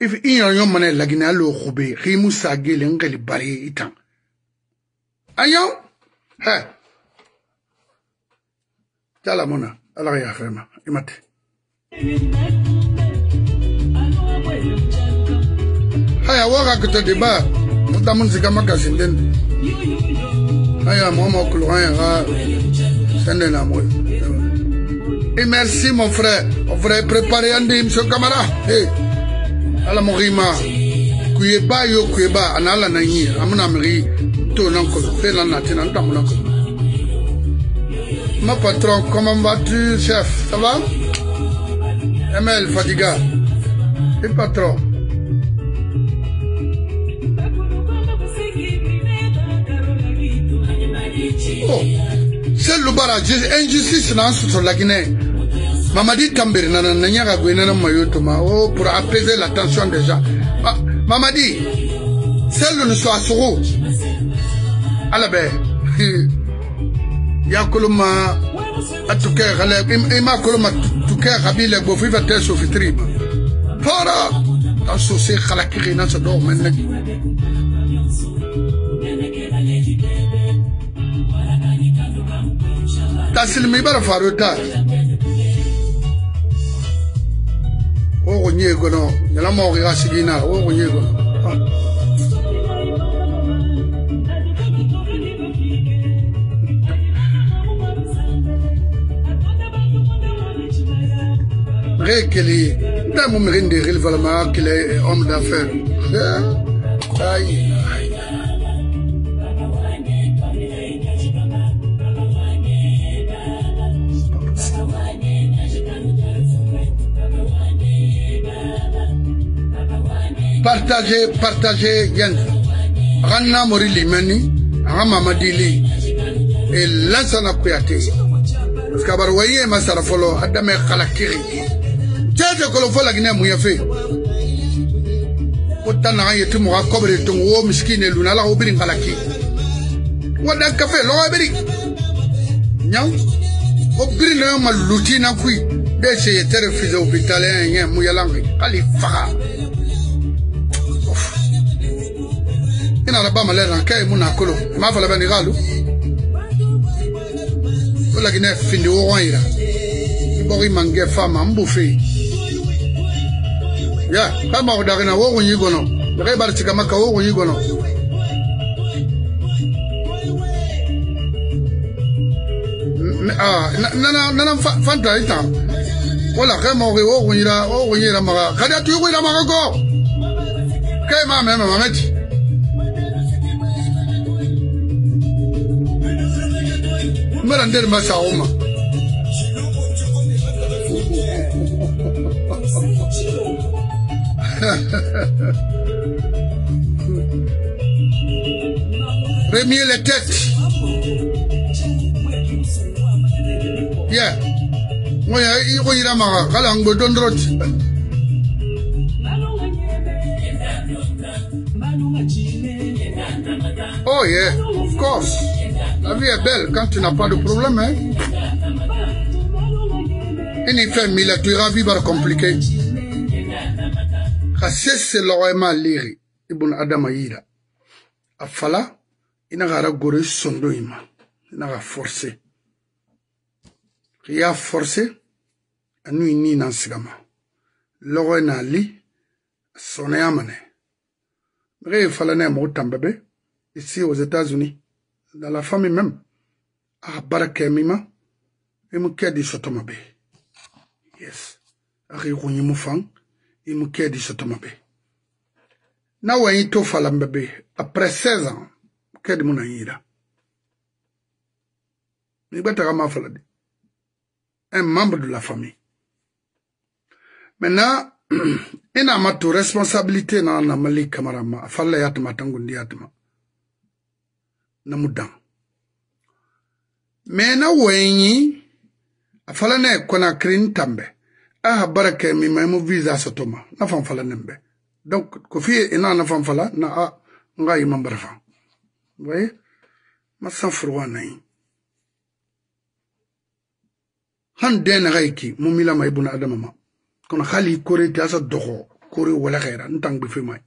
if in yon yon mané la Guinée lo roubé, rimou sa gele ngeli bari itan. Ayon, he. Tala mona, ala ya fema, imate. Haya waka kuta deba, mutamun zikama kasindende. aya mɔgɔ kulɔn yɛ ka sɛnɛ na et merci mon frère. Mon frère préparé andi monsieur Camara hey. Ala mɔgɔ ma kuye ba yo kuye ba. Ana ala na yi amuna miri to nan kolo fe na na tina nta muna kolo ma patron comment vas-tu chef? Ça va? ML Fadiga. Et patron? Oh, le barrage, injustice ce la Guinée. Mamadi Tambir nana nanya mayotoma oh pour apaiser la tension gens. Mamadi, c'est le soit soro. Alabe. Ya koloma atuke gale ima koloma tuke kabile bo fifa fitri. Para dans ce c'est khalakiri na so tasilimi bara faro ta o ko nye gono yala mo ga sigina o ko nye gono Rekeli, nda mo mrinde ril valama qu'il est homme d'affaires. Aïe. Partagez, partagez Yen. Ranna Mori Limani, Rama Dili, et Lansana Kouyaté. Parce que Abarwaye Masara Folo, Adame Khalakiri. Tchèque Kolofo la Guinée Mouyafe. Kotana yetu mwa kobre tungo miskine lunala obiri ngalaki. Wada kafe lo obiri. Nyau. Obiri na maluti na kui. Dese yetere fize hôpitalien yen muyalangi. Kali faka. ina raba malera kai muna kolo ma fala bani galu wala gine findi wo waira ibogi mange fama mbufi ya kama odagina wo gunyi gono kai bar tika maka wo gunyi gono ah nana nana fanta ita wala kai mo wo gunyi ra wo gunyi ra maga kada tu gunyi ra maga ko kai ma me ma meti mara nder masa uma. Remuer les yeah yira kala ngbo Oh yeah, of course. La vie est belle quand tu n'as pas de problème. Hein? Mila tu ira vivre compliqué. Kasi se logo ma liri ibn adama yira. Afala ina gara gore sondo ima. Ina ga forcer. Ria forcer anu ini nan sigama. Logo na li sonne amane. Mre fala na mo tambebe ici aux États-Unis, dans la famille même, à Barakemima, et me kedi sotomabe. Yes. Ari kunyi mufang, et me kedi sotomabe. Na wa ito falambebe, après 16 ans, kedi muna yira. Ni bata kama faladi. Un membre de la famille. Maintenant, ina matu responsabilité na na mali kamarama, yatma tangundi yatma. Na mudan me na wenyi afala na kona krin tambe. Aha baraka mi mai mu visa sotoma. Na fan fala nembe. Donc ko fi ina na fan fala na a nga yi mambar fa voyez ma san furwa na yi han den gaiki mu mila mai buna adama ma. Kono khali kore ta sa dogo kore wala khaira ntang bi fi mai.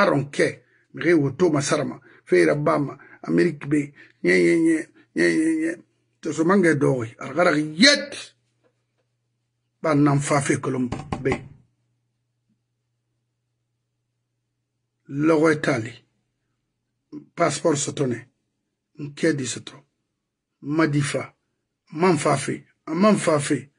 Aron ke mi re woto masarama feira bama amerique be. Nye nye nye nye nye nye. To so mange dogi argara yet. Ban nan fa fe kolom be. Logo etali. Passeport sotone nkedi soto madifa. Man fa fe man fa fe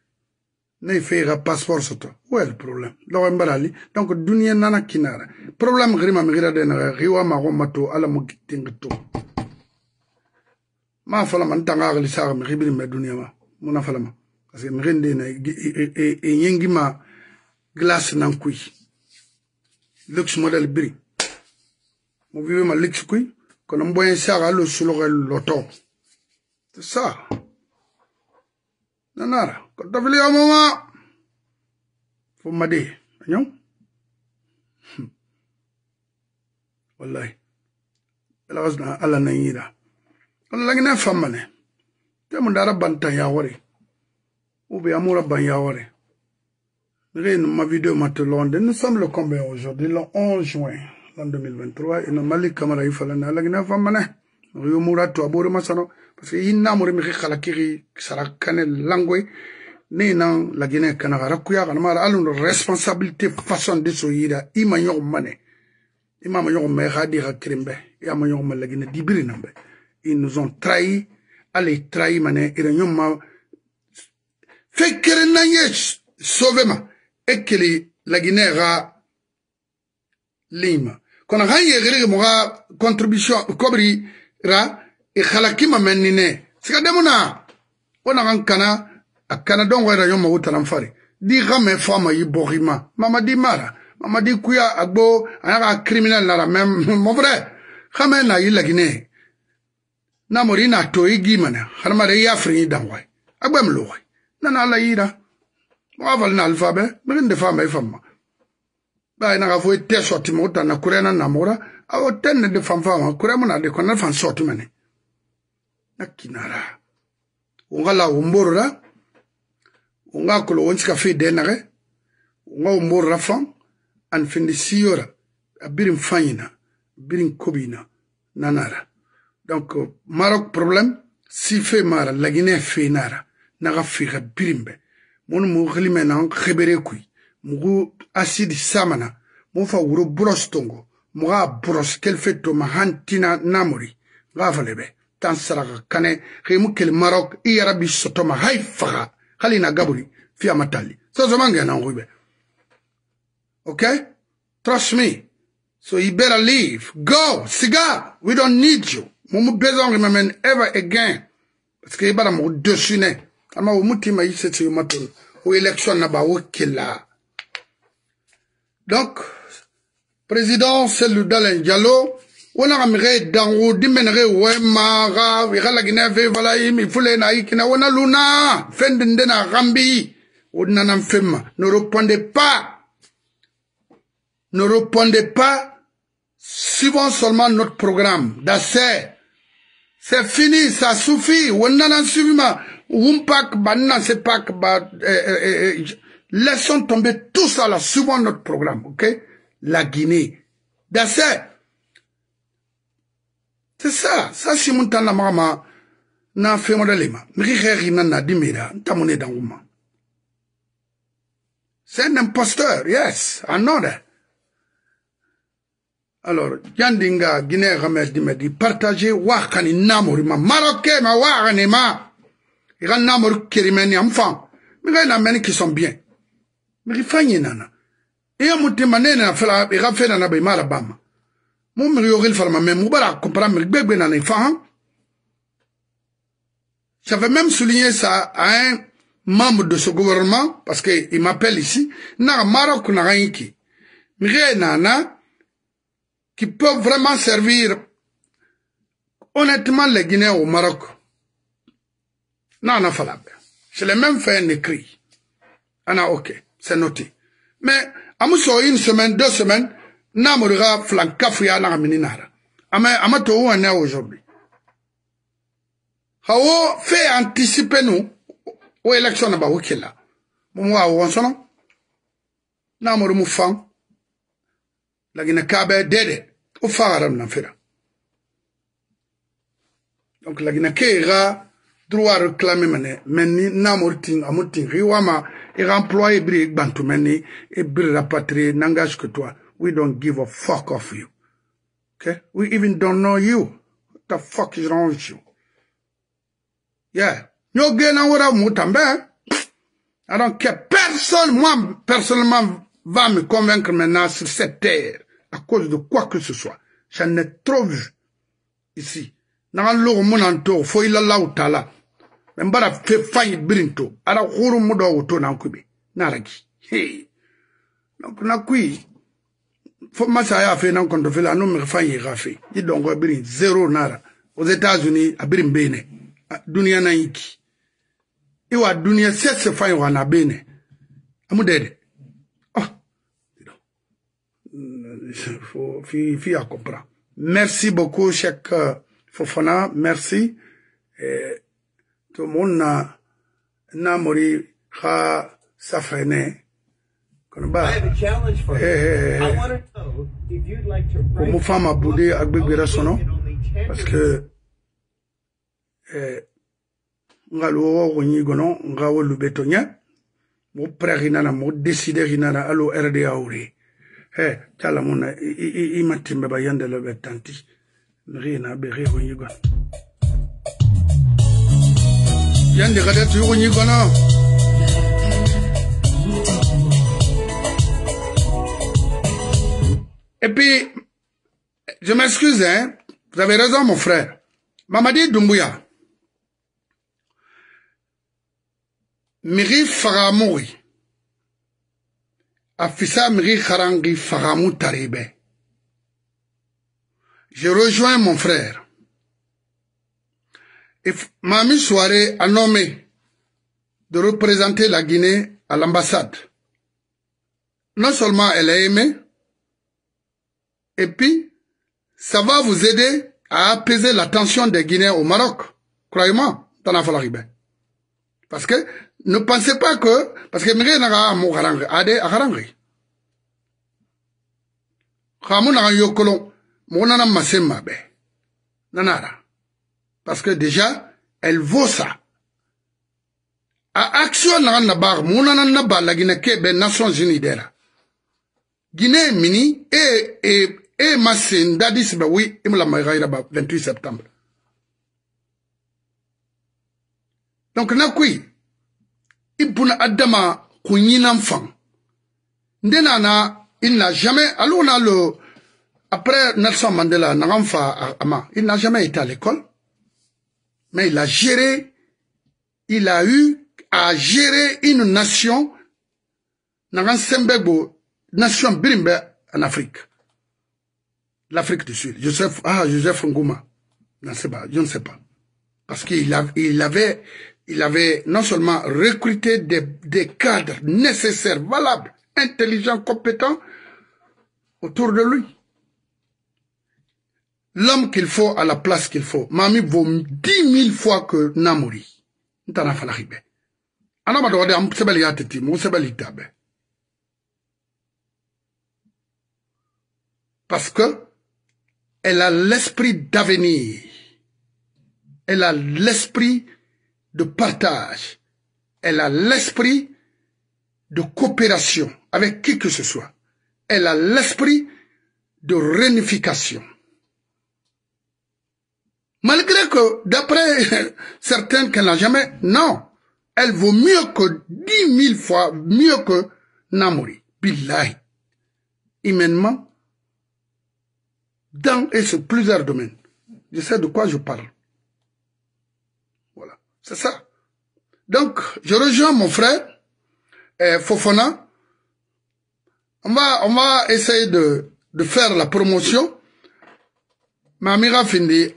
ne fe ga passeport soto wel problème logo mbarali. Donc dunia nana kinara. Problème grima mi gira de na riwa ma go mato ala mo gitingto ma falama n tanga hakili saga mi xibiri mɛ duniya ma. Mu na falama parce que mixen dena e, e, e, e yengi ma glace nan kuy lux model biri. Mu bibe ma lux kuy kono n boyen saga lo suloxe loto. C'est ça. Nanara ko dafiliya moma fo made a ñaw wallahi. Alaxasna alla nan yida mu dara amoura ban ma vidéo m'a te Londres. Nous sommes le combien aujourd'hui? Le 11 juin, l'an 2023. Et Kamara, Abore Masano. Parce que il n'a mouru mi khalakiri, sarakane langwe. Ni nan alun responsabilité façon de. Ils nous ont trahis. Allez, trahis mané. Nous ont fait que n'a sauvé ma. ekele la guinée lima kono han yegere mo ga contribution kobri ra e khalakima menine sika demuna ona kan kana akana don wa rayon mo talam fari di fama yi borima. Mama di mara. Mama di kuya agbo anaga criminel la même mon vrai. Na yi la guinée na mori na to igi mana harma re ya fri dangwa agbem lo na na la yira mo aval na alphabet mi de fama ifama ba ina ga fo te sorti mo ta na kurena na mora a o ten de fam fama kurema na de kona fan sorti mane na kinara unga la umborra unga kulo wonska fi de na ge. Unga umborra fam. An finde siora a birin fanyina birin kobina nanara donc Maroc problème si fait mara Guinée fait nara naga figa birimbe. Mun mu xilime nan xebere kuy mugu acide samana. Mu fa wuro buros tongo. Muga buros kel fetto ma hantina namori. Nga falebe tan saraka kane xe mu kel maroc i yarabi sotoma hay faga hali na gaburi fi amatali so so mange nan xube ok? Trust me. So you better leave. Go cigar we don't need you besoin remember ever again. Parce que mu donc président Cellou Dalein Diallo. Wona dango dimene ge wema ga ga la gina luna. Fende ndena gambi ne répondez pas. Ne répondez pas. Suivons seulement notre programme c'est fini ça suffit. Wona nan suivi ma wumpak banna c'est pas ba eh, eh, eh, laissons tomber tout ça là suivons notre programme OK? La Guinée. D'assez c'est ça. Ça si mun tan na magama na femo da lema nan na dimira ntamune danguma c'est un imposteur yes i alors yandinga guinée ramel dimedi partager wa kani namori ma marocain ma wa kani ma. Ira namori kerimeni amfan mi ga na meni qui sont bien. Nana. Iya mutima nene na fela ira fena na be mala bama. Mu mi yogil farma mais mu bara comprendre mi gbegbe na ni fahan j'avais même souligné ça à un membre de ce gouvernement parce que il m'appelle ici na Maroc na ranki mi nana qui peuvent vraiment servir honnêtement les Guinéens au Maroc. Non non je l'ai même fait un écrit. Ana ok c'est noté. Mais à une semaine deux semaines namuriga flankafu ya naga mini nara ama ama to wane aujourd'hui. Hawo fe anticiper nous o election ba wukila mu wa wonsono namuru mu fan lagina kabe dede o fagaram na fira donc lagina kera droit réclamer mene menni namuru tin amutin riwama et bri bantu menni et bri rapatrier n'engage que toi we don't give a fuck of you. Okay? We even don't know you. What the fuck is wrong with you? Yeah. Yo gena wora mutambe. I don't care. Personne, moi, personnellement, va me convaincre maintenant sur cette terre à cause de quoi que ce soit. J'en ai trop vu ici. Logo monanto fo ila lautala. Mbara fe fayi birinto. Ara huru mudo wuto na nkubi. Naragi. Hey. Donc na kui fo masa ya fe nan konto fela anu mi fa yi gafe yi dongo biri zero nara aux États-Unis a biri mbene dunia na yiki iwa dunia sese fa yi wana bene amu faut fi fi à comprendre. Merci beaucoup Cheikh Fofana. Merci. Et tout le monde na na mori kha safene a to to omufama bude agbegbera sono parce que eh, nga luwo ko nyigono nga wo lubeto nya mo preginana mo décider ginana alo RDA uri he tala muna i, matimbe ba yande lo betanti rina be re ko nyigono yande kada tu ko nyigono Et puis, je m'excuse, hein. Vous avez raison, mon frère. Mamadi Doumbouya. Miri Faramouri. Miri Kharangi Faramou Taribe. Je rejoins mon frère. Et Mami Soirée a nommé de représenter la Guinée à l'ambassade. Non seulement elle a aimé, et puis, ça va vous aider à apaiser la tension des Guinéens au Maroc. Croyez-moi, Parce que ne pensez pas que, parce que mire naga mo garangi, ade garangi. Khamu naga yokolo, mo nana masemma be. Nanara. Parce que déjà, elle vaut ça. A action naga nabar, mo nana naba la Guinée ke Nations Unies dera. Guinée mini e ma sen dadi sibɛ wi im la mai gaira ba 28 septembre donc na kui ibuna adama kunyinan fan ndena na il n'a jamais alors le après Nelson Mandela n'a fa ama il n'a jamais été à l'école mais il a géré il a eu à gérer une nation n'a sembego nation birimbe en Afrique l'Afrique du Sud. Joseph, ah, Joseph Ngouma. Je ne sais pas, je ne sais pas. Parce qu'il il avait, il avait non seulement recruté des, des cadres nécessaires, valables, intelligents, compétents autour de lui. L'homme qu'il faut à la place qu'il faut. Mami vaut dix mille fois que Namori. Parce que elle a l'esprit d'avenir. Elle a l'esprit de partage. Elle a l'esprit de coopération avec qui que ce soit. Elle a l'esprit de réunification. Malgré que, d'après certains qu'elle n'a jamais, non, elle vaut mieux que dix mille fois mieux que Namori. Billahi. Humainement, dans et sur plusieurs domaines. Je sais de quoi je parle. C'est ça. Donc, je rejoins mon frère, eh, Fofona. On va, on va essayer de, de faire la promotion. Mamira Findi,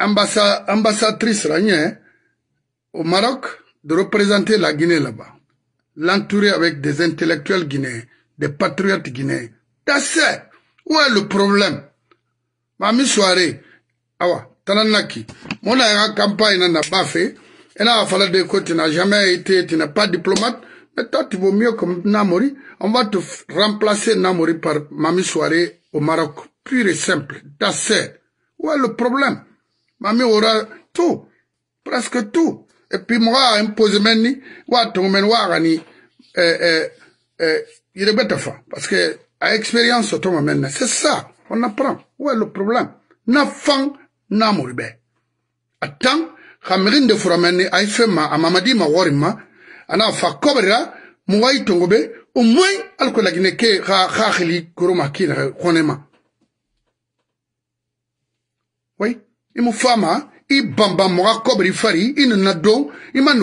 ambassadrice Ragné, au Maroc, de représenter la Guinée là-bas. L'entourer avec des intellectuels guinéens, des patriotes guinéens. That's it. Où est le problème? Mami soirée. Awa, tananaki. Mon campagne n'a pas fait. Et là, dire que tu n'as jamais été, tu n'es pas diplomate. Mais toi, tu vaux mieux comme Namori. On va te remplacer Namori par Mami Soirée au Maroc. Pur et simple. That's it. Où est le problème? Mami aura tout. Presque tout. Et puis moi, impose meni, wa tongen wa gani, eh, eh, eh, il est fa. Parce que, à expérience, c'est ça. On apprend. Où est le problème? Na fang, na moribe. Attends, khamirin de furameni, ay ana fa kobra, muwai tongobe, au moins, alko la gine ke? Imu fama, i bamba moga kobri fari i nana don ma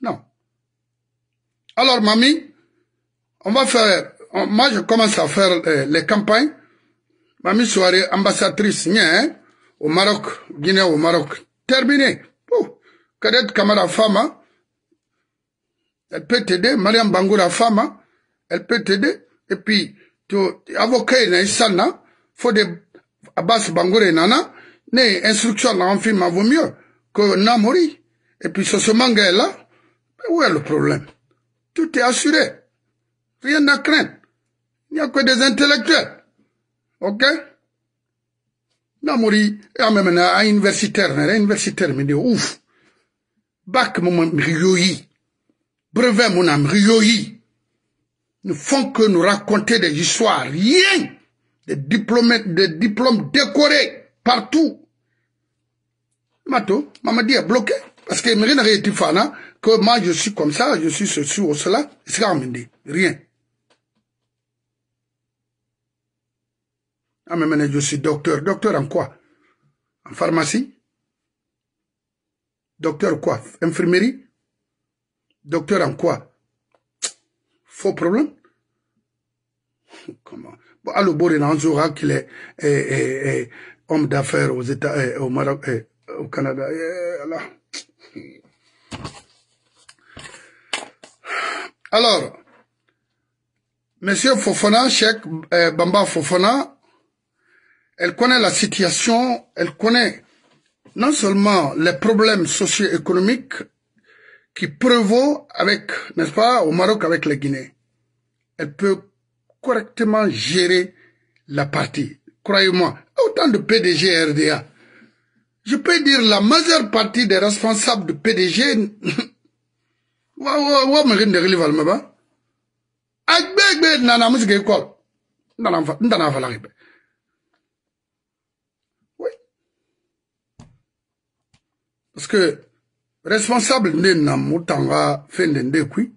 non alors mami on va faire moi je commence à faire euh, les campagnes mami soirée ambassadrice nye au Maroc Guinée au Maroc. Terminé. Oh, Kadette Kamara Fama. Elle peut t'aider. Mariam Bangoura Fama. Elle peut t'aider. Et puis tu avocat isana faut des Abbas Bangoura nana. Ne instruction na film vaut mieux que Namori. Et puis ce, ce manga là. Où est le problème? Tout est assuré. Rien à craindre. Il n'y a que des intellectuels. OK? Namori, et même à universitaire, à universitaire, mais de ouf. Bac, mon riyoyi. Brevet, mon âme, riyoyi. Ne font que nous raconter des histoires. Rien. Des diplômes, des diplômes décorés partout. Mato, Mamadi est bloqué. Parce que a été fana, que moi je suis comme ça, je suis ceci ou cela, c'est rien. Ah, mais je suis docteur. Docteur en quoi? En pharmacie? Docteur quoi? Infirmerie? Docteur en quoi? Faux problème? Comment? Bon, alors, Borin Anzoura, qu'il est, est, est homme d'affaires aux États, au Maroc, au Canada. Alors, Monsieur Fofana, Cheikh euh, Bamba Fofana, elle connaît la situation, elle connaît non seulement les problèmes socio-économiques qui prévaut avec, n'est-ce pas, au Maroc avec les Guinéens. Elle peut correctement gérer la partie. Croyez-moi, autant de PDG RDA je peux dire la majeure partie des responsables de PDG wa wa wa ma gende gali valma ba agbe gbe nana musike école ndana fa ndana fa la gibe oui parce que responsable ne na mutanga fende nde kui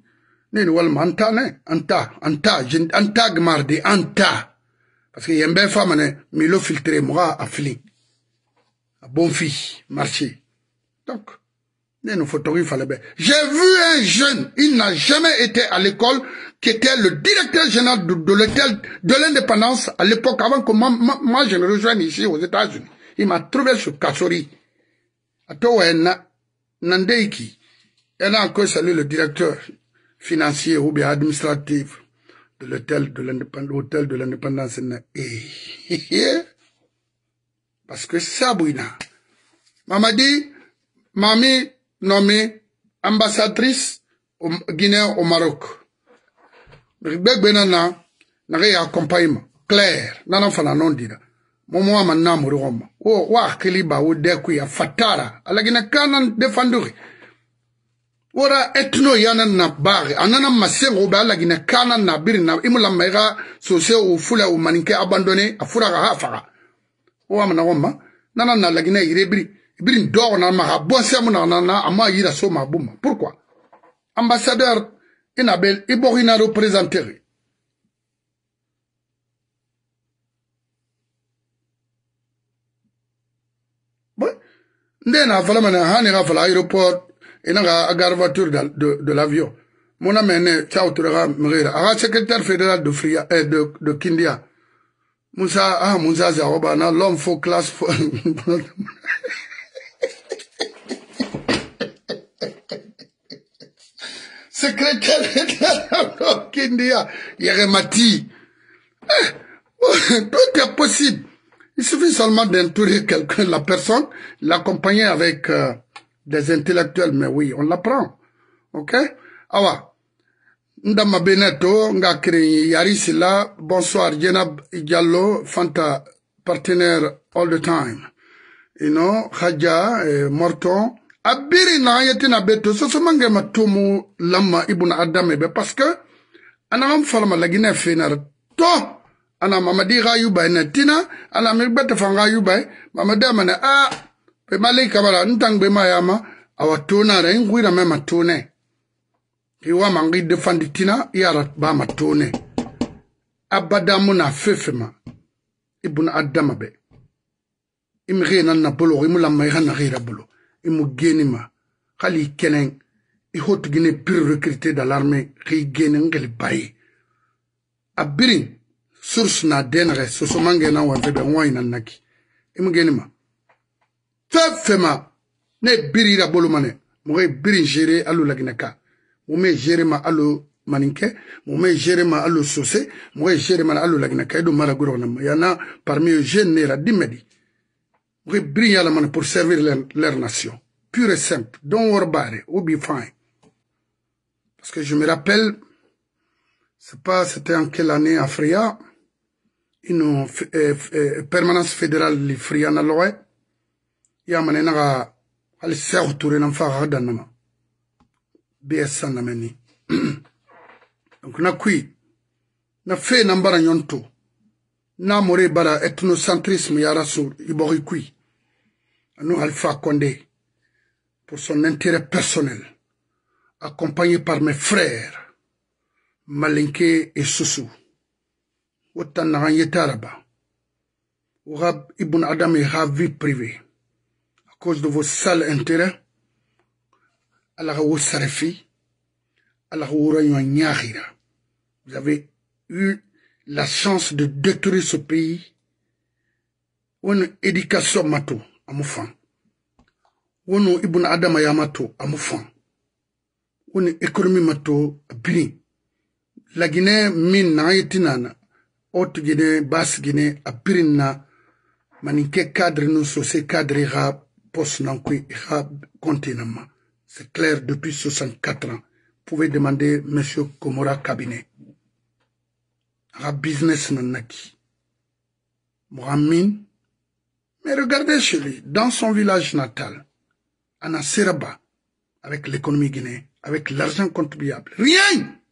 ne ni walma anta ne anta anta anta gmarde anta parce que yembe fama ne milo filtré moi a fili bon fille, marcher. Donc, J'ai vu un jeune, il n'a jamais été à l'école, qui était le directeur général de, de l'hôtel de l'indépendance à l'époque, avant que moi, moi, je ne rejoigne ici aux États-Unis. Il m'a trouvé sur Kassori. À Towana, Nandeiki. Elle a encore salué le directeur financier ou bien administratif de l'hôtel de l'indépendance, l'indépendance. Parce que ça, Bouina. Maman dit, mamie nommée ambassadrice au Guinée au Maroc. Gbegbe nana, nage ya accompagne Claire, nana fana non dira. Momo ama namuru goma. O wa kiliba o deku ya fatara. Alagina kanan defanduri. Ora etno yana na bari. Anana masengo ba alagina kanan na biri na imula maiga sose o fula o maninke abandonné afura ga hafaga. O ama na goma. Nana na lagina irebiri. Ibiri ndogo na maga bonse amuna na na ama yira so mabuma. Pourquoi? Ambassadeur Inabel Iborina représenté. Nde na hani ga fala aéroport ina ga gare voiture de, de, de l'avion. Mon amene ciao tura mgira aga secrétaire fédéral de Fria eh, de, de Kindia. Moussa ah na l'homme faut classe secrétaire fédéral de Kindia Yeremati eh, tout est possible il suffit seulement d'entourer quelqu'un, la personne, l'accompagner avec euh, des intellectuels, mais oui, on l'apprend. Ok? Awa. Ndama Beneto, Ngakri Yarisila, bonsoir, Jenab Diallo, Fanta, partenaire all the time. You know, Hadja, eh, Morton, abiri na yetina beto, mange matumu lama ibuna adame be, parce que, anagam falama lagine ana mamadi ga yuba na tina ana mi gbata fanga yuba mamadi mana a pe mali kabara ntang be mayama awa tona re ngwira me matone iwa mangi defandi tina yara ba matone abada muna fefema ibuna adama be. Imi gena na bolo imu lamma na gira bolo. Imu geni ma khali kenen. I hotu gine pire recruté dans l'armée ki gene ngeli bayi. Abirin source na denere soso mange na wa vebe ngwa ina naki imu geni ma. Fe fema ne biri ra bolo mane. Biri jere alu ka ma alu maninke mo me jere ma alu sose mo jere ma alu mara na yana parmi eux jeunes nera dimedi. Mo biri yala mane pour servir leur, nation. Pure et simple. Don't worry about it. We'll be fine. Parce que je me rappelle c'est pas c'était en quelle année à Fria ino eh, eh, permanence fédéral li friyana loxe yamane naxa hali seexu ture nan faxaxa dannama bs sannamen ni donc na kui na fe nan bara ɲon to na more bara ethnocentrisme yara sur i boxi kui. Anu alpha condé pour son intérêt personnel accompagné par mes frères malinke et soussou wotan na ganye taraba Ouga Ibn Adam et ha vie privée à cause de vos sales intérêts Allah vous sarefi Allah vous vous avez eu la chance de détruire ce pays. Une éducation mato amufan wono Ibn Adam yamato amufan une économie mato bini la Guinée min na yetinana haute Guinée, basse Guinée, a pirinna, maninke cadre nous sosé cadre ra poste nankui ra continama. C'est clair depuis 64 ans. Vous pouvez demander monsieur Komora cabinet. Ra business nanaki. Mohamin. Mais regardez chez lui, dans son village natal, Anna Seraba, avec l'économie guinéenne, avec l'argent contribuable. Rien!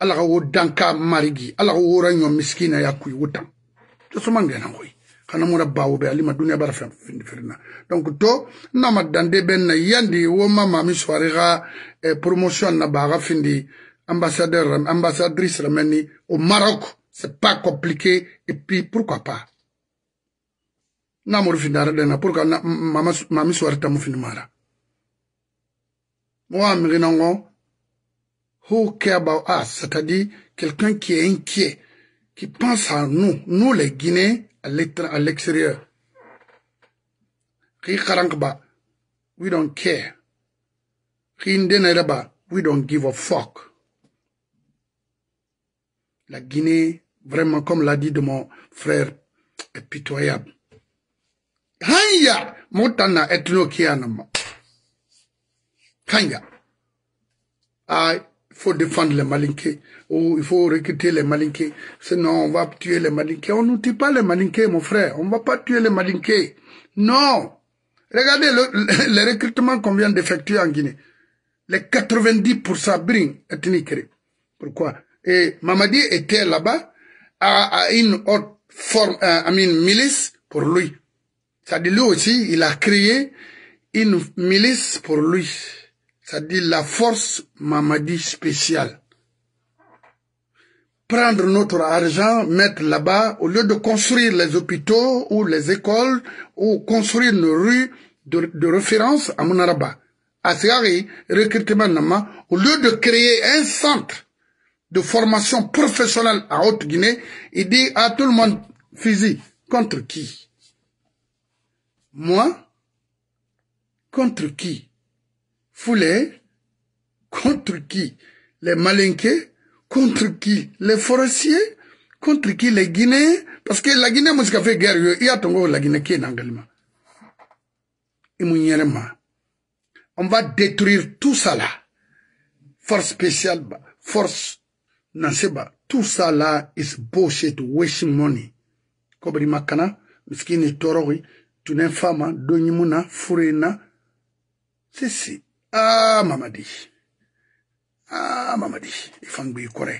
Ala ka wo danka marigi ala ka wora ɲɔ miskina ya kui wutan to so man gena hoy kana mura bawo be alima dunia bara findi firna donc to na ma dande ben na yandi wo mama mi soirée ga eh, promotion na baga findi ambassadeur ambassadrice rameni au Maroc. C'est pas compliqué et puis pourquoi pas? Na muru findara dena pourquoi mami soirée tamu findi mara? Mo amiri nango who care about us, c'est-à-dire quelqu'un qui est inquiet, qui pense à nous, nous les Guinéens à l'extérieur. We don't care. We don't give a fuck. La Guinée, vraiment, comme l'a dit de mon frère, est pitoyable. Hanya, motana kianama. Hanya. Il faut défendre les malinqués, ou il faut recruter les malinqués, sinon on va tuer les malinqués. On ne tue pas les malinqués, mon frère, on ne va pas tuer les malinqués. Non. Regardez le, le recrutement qu'on vient d'effectuer en Guinée. Les 90% bring ethnique. Pourquoi? Et Mamadi était là-bas à, une autre forme, à une milice pour lui. C'est-à-dire lui aussi, il a créé une milice pour lui c'est-à-dire la force Mamadi spéciale. Prendre notre argent, mettre là-bas, au lieu de construire les hôpitaux ou les écoles, ou construire une rue de, référence à Monaraba. À Sigari, recrutement Nama, au lieu de créer un centre de formation professionnelle à Haute-Guinée, il dit à tout le monde, physique, contre qui? Moi? Contre qui? Foulé contre qui? Les Malinqués Contre qui? Les forestiers Contre qui? Les Guinéens? Parce que la Guinée, moi, fait guerre, il y a ton la Guinée qui est en On va détruire tout ça là. Force spéciale, force Naseba, tout ça là is bullshit, wasting money. Kobri makana, miskini torori, tunen fama, donyimuna, furena. C'est si. Ah mamadi. Ah mamadi. Ifan bi kore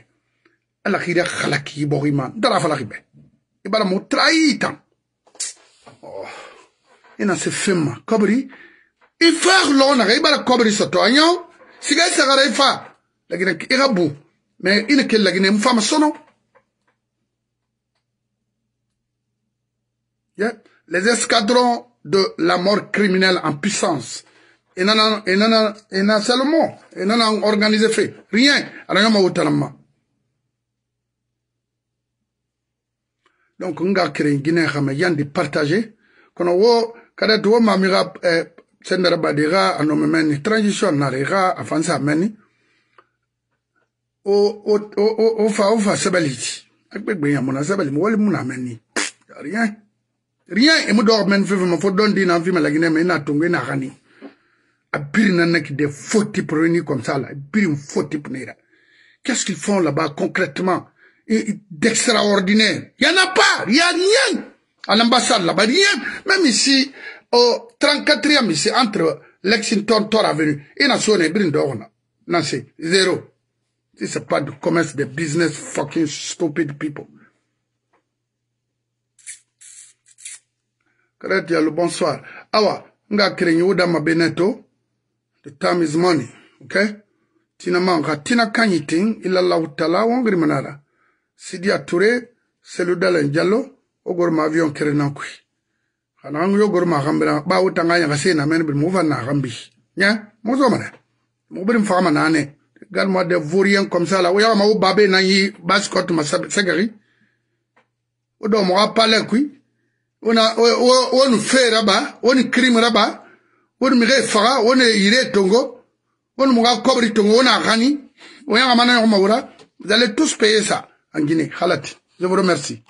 ala khira khalaki bogi ma dara falaki be ibara mo oh. Ina se femma kobri ifar lona ibara kobri soto anyo siga sagara ifa lakini irabu mais ina les escadrons de la mort criminelle en puissance et nana et nana et na seulement et nana fait rien alors ma wutalama donc nga créé guinée xama yandi partager kono wo kada do ma mi ga sendara badira anome meni transition na rega afansa meni o o o o fa o fa sebeliti agbegbe yan mona sebeli mo wole muna meni rien. Rien. E mo do men fevema fo don dina fi ma la guinée me na tungu na gani à des faux types réunis comme ça, là, Qu'est-ce qu'ils font là-bas concrètement? D'extraordinaire Il n'y en a pas, il n'y a rien à l'ambassade là-bas, rien. Même ici, au 34e, ici, entre Lexington, Tor Avenue, et a sonné, Non, c'est zéro. C'est pas de commerce, de business, fucking stupid people. le bonsoir. Awa, nga krenye uda mabeneto. The time is money. Okay? Tina manga tina kanyiting ila lautala wongri manara. Sidi ature seludala njalo ogor ma avion kere nankui. Kana ngu yo gor ma gambira ba utanga ya gasena men bil muva na gambi. Nya, mozo mana. Mo birim fama na ne. Gal mo de vaurien comme ça là. Oya ma u babe na yi bascot ma segari. Odo mo apale kui. Ona o o fe raba, oni crime raba. Woni mi faga woni yire tongo woni muga kobri tongo wona gani wona mana ko mawura. Vous allez tous payer ça en Guinée halati. Je vous remercie